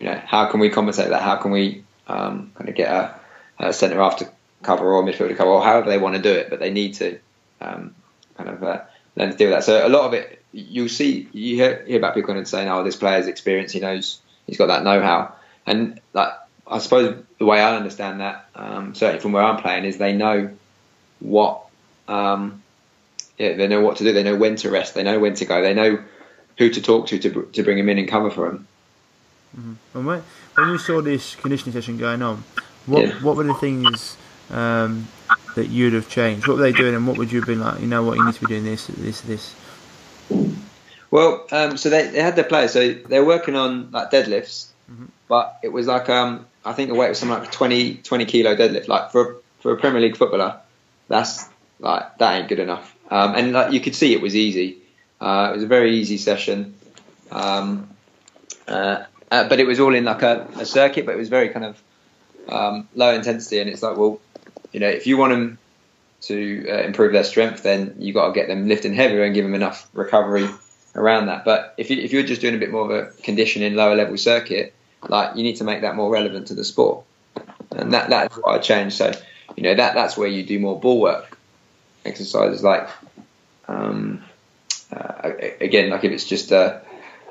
you know, how can we compensate that? How can we um, kind of get a, a centre half to cover or midfield to cover, or however they want to do it, but they need to um, kind of uh, learn to deal with that. So a lot of it, you'll see, you hear, hear about people of saying, "Oh, this player's experienced. He knows. He's got that know-how." And like, I suppose the way I understand that, um, certainly from where I'm playing, is they know what. Um, yeah, they know what to do. They know when to rest. They know when to go. They know who to talk to to, to bring him in and cover for him. And when, when you saw this conditioning session going on, what Yeah. what were the things um, that you'd have changed? What were they doing, and what would you have been like? You know what, you need to be doing this, this, this. Well, um, so they, they had their players, so they're working on like deadlifts, but it was like um, I think the weight was something like 20, 20 kilo deadlift. Like for for a Premier League footballer, that's like that ain't good enough. Um, and like you could see, it was easy. Uh, it was a very easy session, um, uh, uh, but it was all in like a, a circuit, but it was very kind of um, low intensity. And it's like, well, you know, if you want them to uh, improve their strength, then you got to get them lifting heavier and give them enough recovery around that. But if, you, if you're just doing a bit more of a conditioning lower level circuit, like you need to make that more relevant to the sport, and that that's what I changed. So you know that that's where you do more ball work exercises, like um, uh, again, like if it's just a,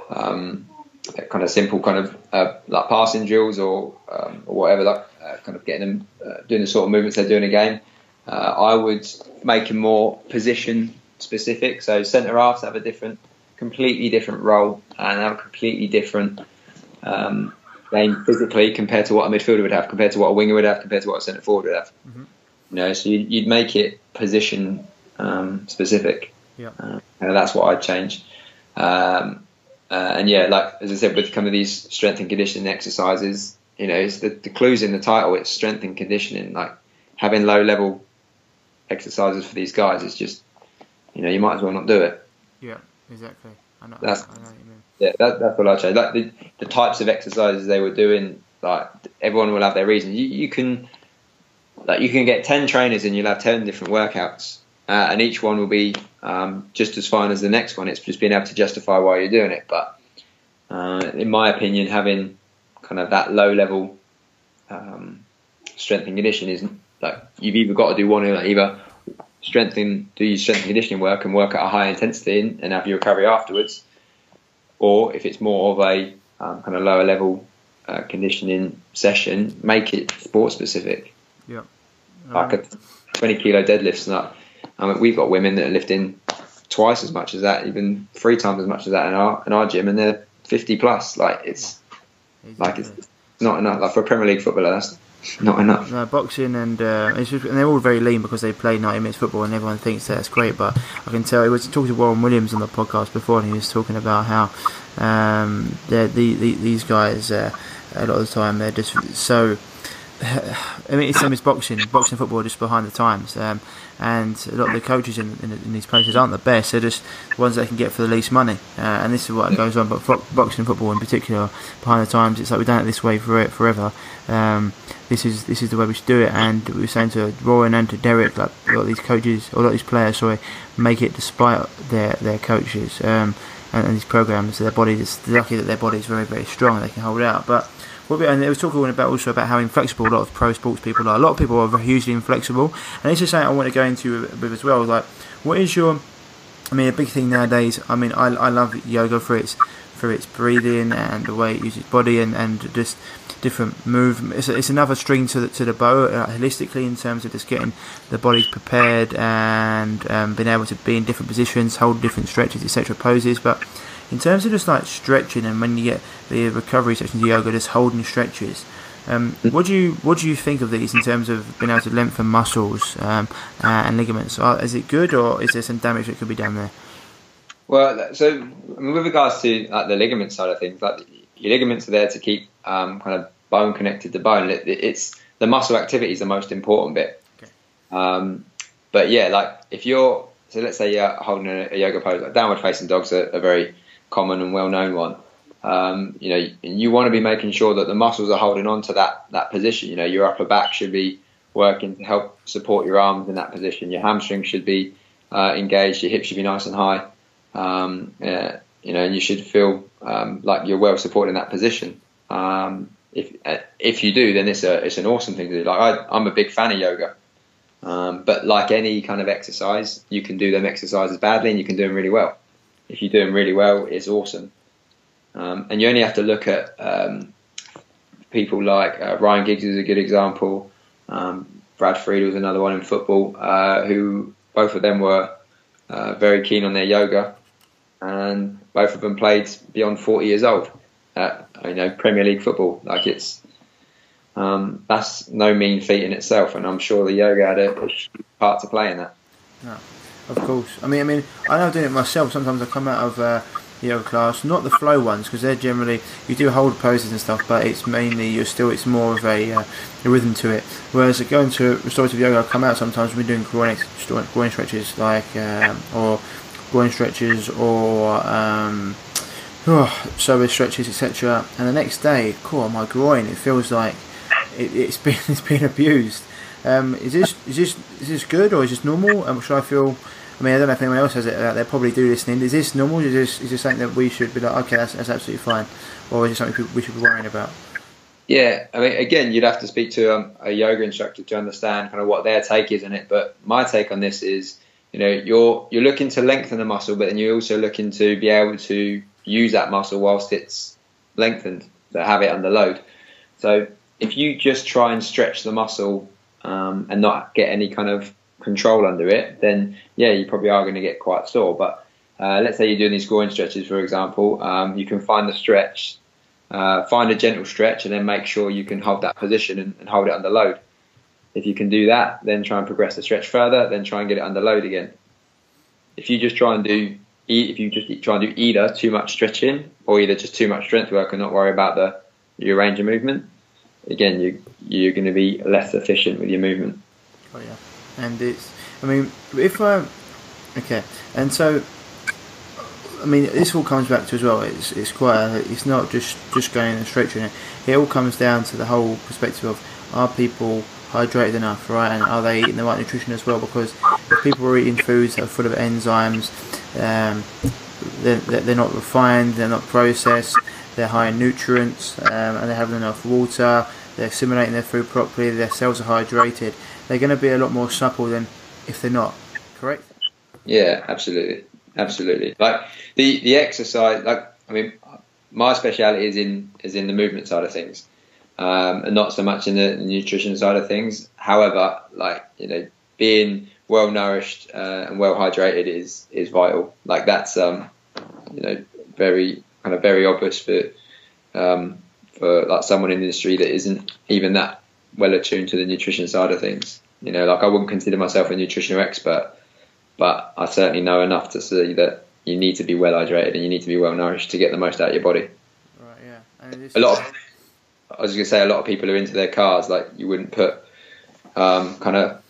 um, a kind of simple kind of uh, like passing drills or um, or whatever, like uh, kind of getting them uh, doing the sort of movements they do in a game. Uh, I would make them more position specific. So centre halves have a different, completely different role and have a completely different um, game physically compared to what a midfielder would have, compared to what a winger would have, compared to what a centre forward would have. You know, so you'd, you'd make it position um, specific. Yeah. Uh, and that's what I'd change. Um, uh, and yeah, like as I said, with kind of these strength and conditioning exercises, you know, it's the, the clues in the title. It's strength and conditioning. Like having low level exercises for these guys is just, you know, you might as well not do it. Yeah, exactly. I know. That's- I know what you mean. Yeah, that, that's what I change. Like the, the types of exercises they were doing, like everyone will have their reasons. You, you can, like you can get ten trainers and you'll have ten different workouts, uh, and each one will be um, just as fine as the next one. It's just being able to justify why you're doing it. But uh, in my opinion, having kind of that low level um, strength and conditioning is like you've either got to do one or like either strengthen, do your strength and conditioning work and work at a high intensity and, have your recovery afterwards, or if it's more of a um, kind of lower level uh, conditioning session, make it sport specific. Yeah. Like a 20 kilo deadlifts. Like, I mean, we've got women that are lifting twice as much as that, even three times as much as that in our in our gym, and they're 50 plus. Like it's like it's not enough. Like for a Premier League footballer, that's not enough. No, boxing and uh, it's just, and they're all very lean because they play 90 minutes football and everyone thinks that's great. But I can tell, I was talking to Warren Williams on the podcast before and he was talking about how um, the, the, these guys, uh, a lot of the time, they're just so. I mean, it's the same as boxing. Boxing football just behind the times. Um, and a lot of the coaches in, in, in these places aren't the best. They're just the ones they can get for the least money. Uh, and this is what goes on. But fo- boxing football in particular, behind the times, it's like we've done it this way for forever. Um, this is this is the way we should do it. And we were saying to Rowan and to Derek, like a lot of these coaches, or a lot of these players, sorry, make it despite their their coaches. Um, and, and these programs, their bodies. It's lucky that their body is very very strong they can hold out. But what we, and they were talking about also about how inflexible a lot of pro sports people are. A lot of people are hugely inflexible, and this is something I want to go into with as well. Like, what is your I mean, a big thing nowadays. I mean, I, I love yoga for its for its breathing and the way it uses body and, and just different movement. It's, it's another string to the, to the bow uh, holistically in terms of just getting the body prepared and um, being able to be in different positions, hold different stretches, etc. poses. But in terms of just like stretching and when you get the recovery sessions of yoga, just holding stretches. Um, what do you what do you think of these in terms of being able to lengthen muscles um, uh, and ligaments? Are, is it good or is there some damage that could be done there? Well, so I mean, with regards to like the ligament side of things, like your ligaments are there to keep um, kind of bone connected to bone. It, it's the muscle activity is the most important bit. Okay. Um, but yeah, like if you're so let's say you're holding a, a yoga pose, like downward facing dogs are a very common and well known one. Um, you know, you want to be making sure that the muscles are holding on to that that position. You know, your upper back should be working to help support your arms in that position. Your hamstrings should be uh, engaged. Your hips should be nice and high. Um, yeah, you know, and you should feel um, like you're well supported in that position. Um, if uh, if you do, then it's a it's an awesome thing to do. Like I, I'm a big fan of yoga, um, but like any kind of exercise, you can do them exercises badly and you can do them really well. If you're doing really well, it's awesome. Um, and you only have to look at um, people like uh, Ryan Giggs is a good example. Um, Brad Friedel was another one in football, uh, who both of them were uh, very keen on their yoga, and both of them played beyond 40 years old at you know Premier League football. Like it's um, that's no mean feat in itself, and I'm sure the yoga had a, part to play in that. Of course. I mean, I mean, I know doing it myself. Sometimes I come out of uh, yoga class, not the flow ones because they're generally you do hold poses and stuff, but it's mainly you're still it's more of a, uh, a rhythm to it. Whereas going to restorative yoga, I come out sometimes when we're doing groin groin stretches like um, or groin stretches or um, oh, stretches etc. And the next day, cool, my groin it feels like it, has been it's been abused. Um, is this is this is this good or is this normal? Um, should I feel I mean, I don't know if anyone else has it out there. Probably do listening. Is this normal? Is this is this something that we should be like, okay, that's, that's absolutely fine, or is it something we should be worrying about? Yeah, I mean, again, you'd have to speak to um, a yoga instructor to understand kind of what their take is on it. But my take on this is, you know, you're you're looking to lengthen the muscle, but then you're also looking to be able to use that muscle whilst it's lengthened, to have it under load. So if you just try and stretch the muscle um, and not get any kind of control under it, then yeah, you probably are going to get quite sore. But uh, let's say you're doing these groin stretches, for example, um, you can find the stretch, uh, find a gentle stretch, and then make sure you can hold that position and, and, hold it under load. If you can do that, then try and progress the stretch further, then try and get it under load again. If you just try and do, if you just try and do either too much stretching or either just too much strength work and not worry about the your range of movement, again, you you're going to be less efficient with your movement. Oh yeah and it's. I mean, if I. Okay, and so. I mean, this all comes back to as well. It's it's quite. A, it's not just just going and stretching it. It all comes down to the whole perspective of are people hydrated enough, right? And are they eating the right nutrition as well? Because if people are eating foods that are full of enzymes, um, they're, they're not refined, they're not processed, they're high in nutrients, um, and they're having enough water, they're assimilating their food properly, their cells are hydrated, they're going to be a lot more supple than if they're not. Correct? Yeah, absolutely, absolutely. Like the the exercise, like I mean, my speciality is in is in the movement side of things, um, and not so much in the nutrition side of things. However, like you know, being well nourished uh, and well hydrated is is vital. Like that's um, you know very kind of very obvious for um, for like someone in the industry that isn't even that well attuned to the nutrition side of things. You know, like I wouldn't consider myself a nutritional expert, but I certainly know enough to see that you need to be well hydrated and you need to be well nourished to get the most out of your body. Right. Yeah. a lot. Of, I was going to say a lot of people are into their cars. Like you wouldn't put um, kind of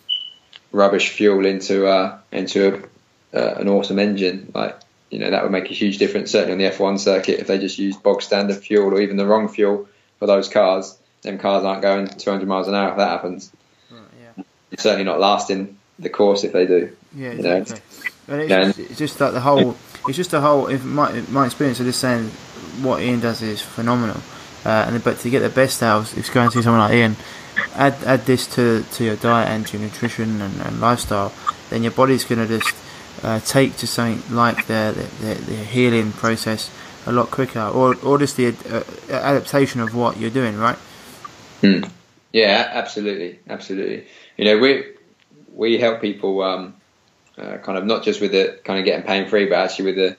rubbish fuel into uh, into a, uh, an awesome engine. Like you know that would make a huge difference. Certainly on the F1 circuit, if they just used bog standard fuel or even the wrong fuel for those cars, them cars aren't going 200 miles an hour if that happens. Right, yeah. It's certainly not lasting the course if they do. Yeah, exactly. You know? And it's, it's, just that the whole it's just a whole. If my my experience of just saying what Ian does is phenomenal, uh, and but to get the best out, it's going to see someone like Ian. Add add this to, to your diet and to your nutrition and, and lifestyle, then your body's going to just uh, take to something like the, the, the healing process a lot quicker, or or just the uh, adaptation of what you're doing, right? Hmm. Yeah, absolutely, absolutely. You know, we we help people um, uh, kind of not just with the kind of getting pain free, but actually with the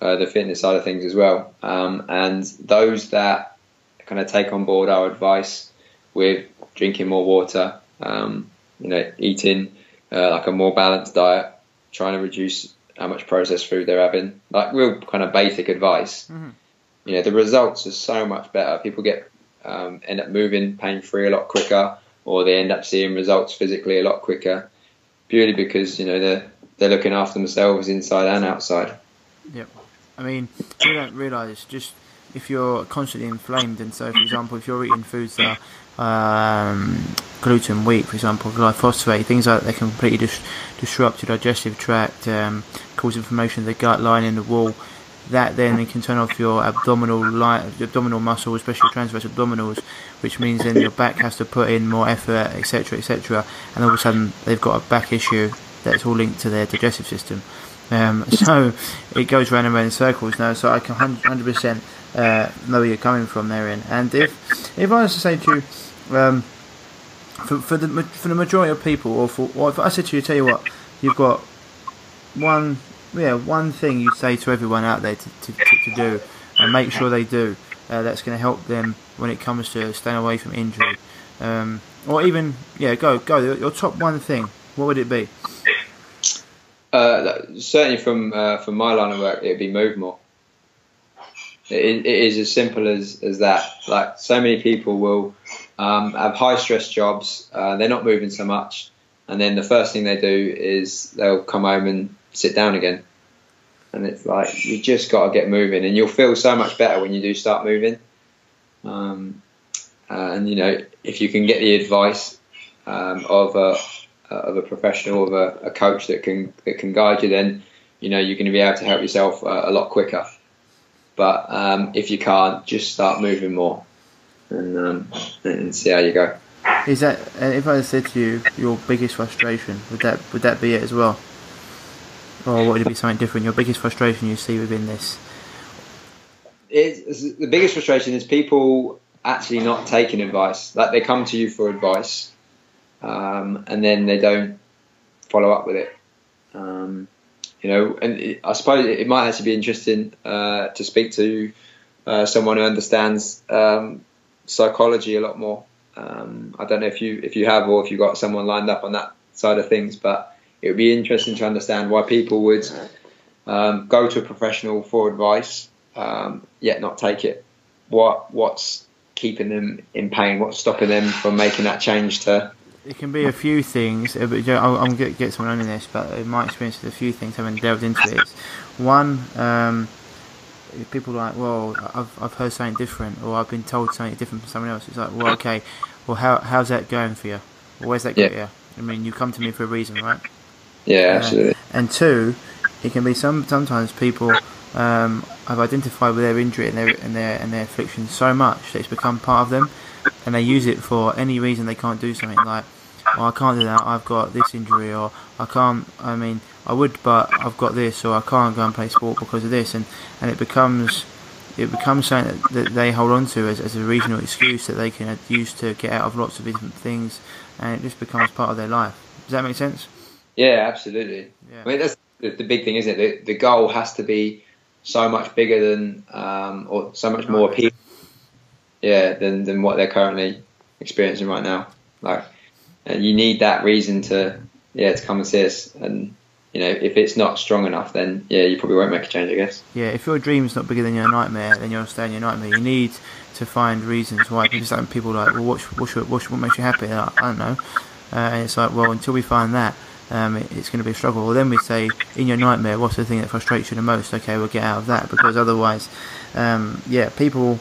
uh, the fitness side of things as well. Um, and those that kind of take on board our advice with drinking more water, um, you know, eating uh, like a more balanced diet, trying to reduce how much processed food they're having, like real kind of basic advice. Mm-hmm. You know, the results are so much better. People get um, end up moving pain free a lot quicker, or they end up seeing results physically a lot quicker, purely because you know they're they're looking after themselves inside and outside. Yep. I mean, you don't realise just if you're constantly inflamed, and so for example, if you're eating foods that are um, gluten weak, for example, glyphosate, things like that, they can completely dis- disrupt your digestive tract, um, cause inflammation of the gut lining, the wall. That then can turn off your abdominal line, abdominal muscle, especially transverse abdominals, which means then your back has to put in more effort, etc., etc. And all of a sudden, they've got a back issue that's all linked to their digestive system. Um, so it goes round and round in circles now. So I can hundred percent uh, know where you're coming from there. In and if if I was to say to you, um, for for the for the majority of people, or for or if I said to you, tell you what, you've got one yeah one thing you'd say to everyone out there to, to, to, to do and make sure they do. Uh, that's going to help them when it comes to staying away from injury, um, or even yeah, go go your top one thing. What would it be? Uh, certainly from uh, from my line of work, it'd be move more. It, it is as simple as, as that. Like so many people will um, have high stress jobs, uh, they're not moving so much, and then the first thing they do is they'll come home and sit down again. And it's like you just got to get moving, and you'll feel so much better when you do start moving. Um, uh, and you know, if you can get the advice um, of a of a professional, of a, a, coach that can that can guide you, then you know you're going to be able to help yourself uh, a lot quicker. But um, if you can't, just start moving more and, um, and see how you go. Is that uh, if I said to you your biggest frustration? Would that would that be it as well, or what would it be something different? Your biggest frustration you see within this? It's, the biggest frustration is people actually not taking advice. Like they come to you for advice, um, and then they don't follow up with it. Um, you know, and it, I suppose it, might actually be interesting uh, to speak to uh, someone who understands um, psychology a lot more. Um, I don't know if you if you have or if you've got someone lined up on that side of things, but it would be interesting to understand why people would um, go to a professional for advice um, yet not take it. What what's keeping them in pain? What's stopping them from making that change to it can be a few things. Uh, I'm going to get someone on this, but in my experience, there's a few things I haven't delved into it. One, um, people are like, well, I've, I've heard something different, or I've been told something different from someone else. It's like, well, okay, well, how how's that going for you? Where's that going yeah. you? I mean, you come to me for a reason, right? Yeah, uh, absolutely. And two, it can be some sometimes people um, have identified with their injury and their and their and their affliction so much that it's become part of them, and they use it for any reason they can't do something like well, I can't do that, I've got this injury, or I can't, I mean, I would, but I've got this, or I can't go and play sport because of this, and, and it becomes it becomes something that, that they hold on to as, as a regional excuse that they can use to get out of lots of different things, and it just becomes part of their life. Does that make sense? Yeah, absolutely. Yeah. I mean, that's the, the big thing, isn't it? The, the goal has to be so much bigger than, um, or so much more appealing, yeah, than, than what they're currently experiencing right now. Like, and you need that reason to yeah to come and see us and you know if it's not strong enough then yeah you probably won't make a change I guess yeah if your dream is not bigger than your nightmare then you'll stay in your nightmare you need to find reasons why because some people are like well what, what, what, what makes you happy like, I don't know uh, and it's like well until we find that um, it's going to be a struggle. Well, then we say, in your nightmare, what's the thing that frustrates you the most? Okay, we'll get out of that because otherwise, um, yeah, people,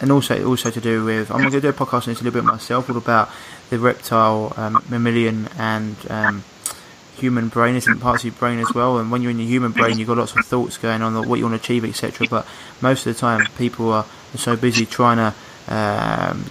and also also to do with. I'm going to do a podcast on this a little bit myself, all about the reptile, um, mammalian, and um, human brain, different parts of your brain as well. And when you're in your human brain, you've got lots of thoughts going on, what you want to achieve, etc. But most of the time, people are so busy trying to um,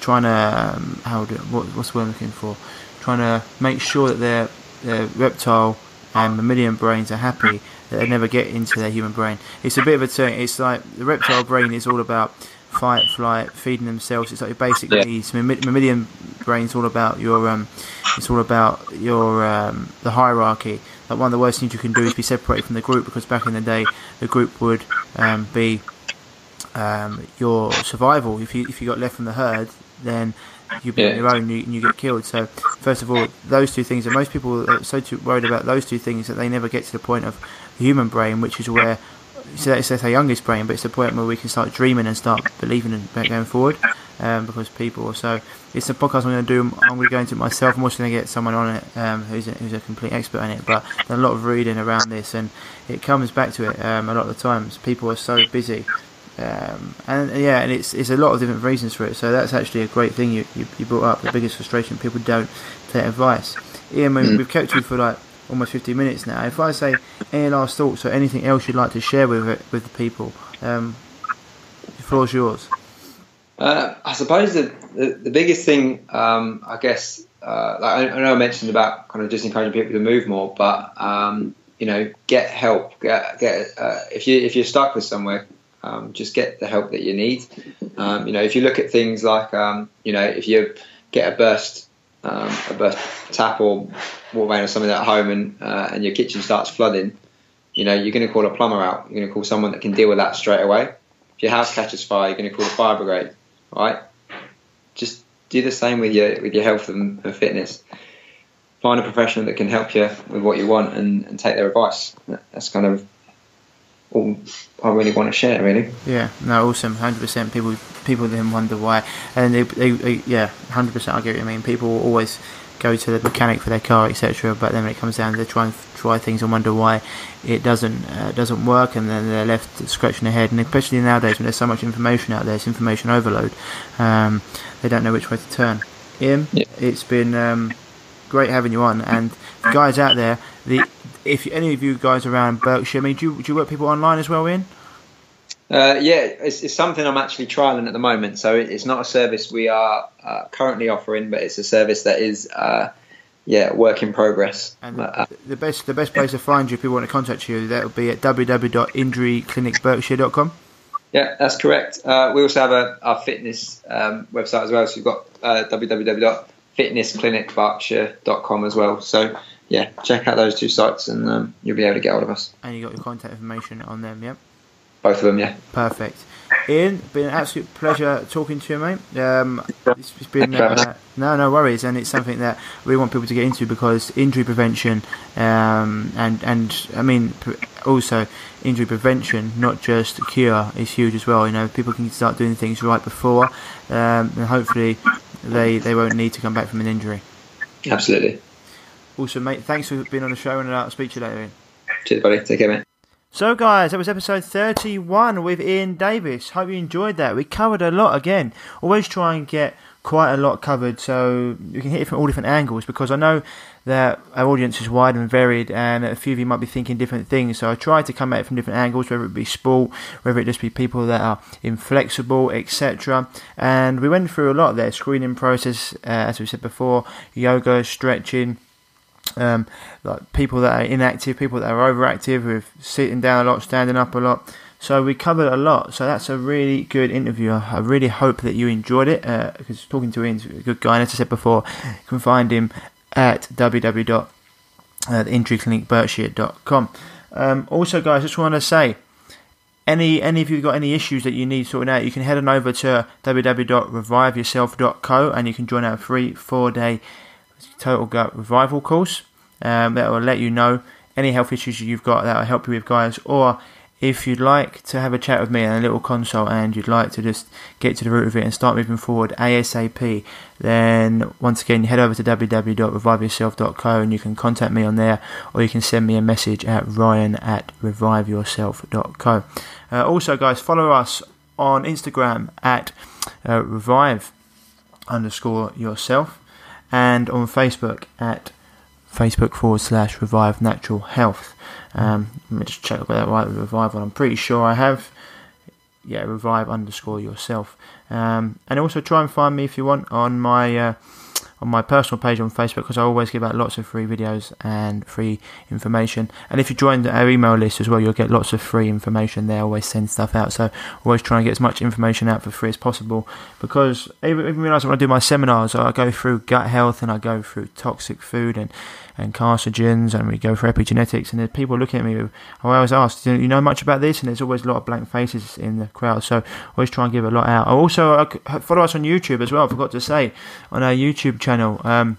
trying to um, how do, what, what's the word I'm looking for? Trying to make sure that their their reptile and mammalian brains are happy that they never get into their human brain. It's a bit of a turn. It's like the reptile brain is all about fight, flight, feeding themselves. It's like basic yeah. needs. Mammalian brain is all about your um, it's all about your um, the hierarchy. Like one of the worst things you can do is be separated from the group because back in the day the group would um, be um, your survival. If you if you got left from the herd, then you be yeah. on your own and you, and you, get killed. So first of all, those two things, and most people are so too worried about those two things that they never get to the point of the human brain, which is where so that's, our youngest brain, but it's the point where we can start dreaming and start believing and going forward. Um, because people, so it's a podcast I'm going to do. I'm going to go into it myself. I'm also going to get someone on it um, who's a, who's a complete expert in it. But a lot of reading around this, and it comes back to it um, a lot of the times. People are so busy um, and yeah, and it's it's a lot of different reasons for it. So that's actually a great thing you, you, you brought up. The biggest frustration people don't take advice. Ian, mm. we've kept you for like almost 50 minutes now. If I say any last thoughts or anything else you'd like to share with it, with the people, um, the floor's yours. Uh, I suppose the, the, the biggest thing, um, I guess, uh, like I, I, know I mentioned about kind of just encouraging people to move more, but um, you know, get help. Get, get uh, if you if you're stuck with somewhere, um, just get the help that you need. Um, you know, if you look at things like, um, you know, if you get a burst, um, a burst tap or water main or something at home, and uh, and your kitchen starts flooding, you know, you're going to call a plumber out. You're going to call someone that can deal with that straight away. If your house catches fire, you're going to call the fire brigade. Right? Just do the same with your with your health and, and fitness. Find a professional that can help you with what you want and, and take their advice. That's kind of all I really want to share, really. Yeah, no, awesome, hundred percent. People, people then wonder why, and they, they, they yeah, hundred percent. I get what you mean. People always go to the mechanic for their car, etc. But then when it comes down, they try and try things and wonder why it doesn't uh, doesn't work, and then they're left scratching their head. And especially nowadays, when there's so much information out there, it's information overload. Um, they don't know which way to turn. Ian, yeah. it's been um, great having you on, and guys out there, the if any of you guys around Berkshire, I mean, do you, do you work people online as well, Ian? Uh, yeah, it's, it's, something I'm actually trialing at the moment. So it's not a service we are uh, currently offering, but it's a service that is, uh, yeah, work in progress. And the, uh, the, best the best place to find you if people want to contact you, that would be at www.injuryclinicberkshire.com. Yeah, that's correct. Uh, we also have a our fitness um, website as well. So you've got uh, www.fitnessclinicberkshire.com as well. So yeah, check out those two sites and um, you'll be able to get hold of us. And you got your contact information on them, yep? Both of them, yeah. Perfect. Ian, been an absolute pleasure talking to you, mate. Um, it's, it's been uh, no, no worries, and it's something that we want people to get into because injury prevention, um, and and I mean also injury prevention, not just cure, is huge as well. You know, people can start doing things right before, um, and hopefully they they won't need to come back from an injury. Absolutely. Awesome, mate. Thanks for being on the show, and I'll speak to you later. Ian. Cheers, buddy. Take care, mate. So, guys, that was episode 31 with Ian Davies. Hope you enjoyed that. We covered a lot again. Always try and get quite a lot covered so you can hit it from all different angles because I know that our audience is wide and varied and a few of you might be thinking different things. So I try to come at it from different angles, whether it be sport, whether it just be people that are inflexible, etc. And we went through a lot there screening process, uh, as we said before, yoga, stretching um, like people that are inactive, people that are overactive, with sitting down a lot, standing up a lot. So we covered a lot. So that's a really good interview. I really hope that you enjoyed it because uh, talking to Ian's a good guy. And as I said before, you can find him at www.injuryclinicberkshire.com. Um, also, guys, just want to say any any of you got any issues that you need sorting out, you can head on over to www.reviveyourself.co and you can join our free four day Total Gut Revival course um, that will let you know any health issues you've got that will help you with, guys. Or if you'd like to have a chat with me and a little consult and you'd like to just get to the root of it and start moving forward ASAP, then once again, head over to www.reviveyourself.co and you can contact me on there or you can send me a message at ryan at reviveyourself.co. Uh, also, guys, follow us on Instagram at uh, revive underscore yourself and on Facebook at Facebook forward slash Revive Natural Health. Um, let me just check that right Revive. I'm pretty sure I have. Yeah, Revive underscore yourself. Um, and also try and find me if you want on my uh, on my personal page on Facebook because I always give out lots of free videos and free information. And if you join our email list as well, you'll get lots of free information They always send stuff out, so always try and get as much information out for free as possible. Because even, even when I do my seminars, I go through gut health and I go through toxic food and and carcinogens, and we go for epigenetics. And there's people looking at me. I always ask, do you know much about this? And there's always a lot of blank faces in the crowd. So always try and give a lot out. Also, follow us on YouTube as well. I forgot to say on our YouTube channel. Um,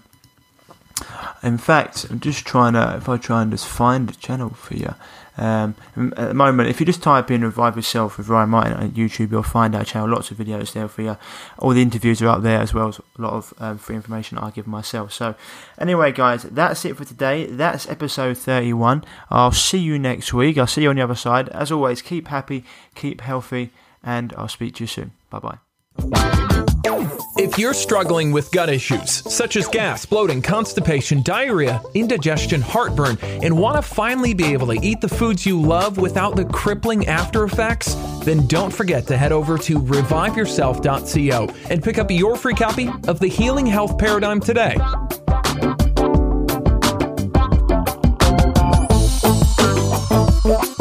in fact, I'm just trying to, if I try and just find a channel for you. Um, at the moment, if you just type in Revive Yourself with Ryan Martin on YouTube, you'll find our channel. Lots of videos there for you. All the interviews are up there as well as a lot of um, free information I give myself. So, anyway, guys, that's it for today. That's episode 31. I'll see you next week. I'll see you on the other side. As always, keep happy, keep healthy, and I'll speak to you soon. Bye bye. If you're struggling with gut issues, such as gas, bloating, constipation, diarrhea, indigestion, heartburn, and want to finally be able to eat the foods you love without the crippling after effects, then don't forget to head over to reviveyourself.co and pick up your free copy of The Healing Health Paradigm today. Yeah.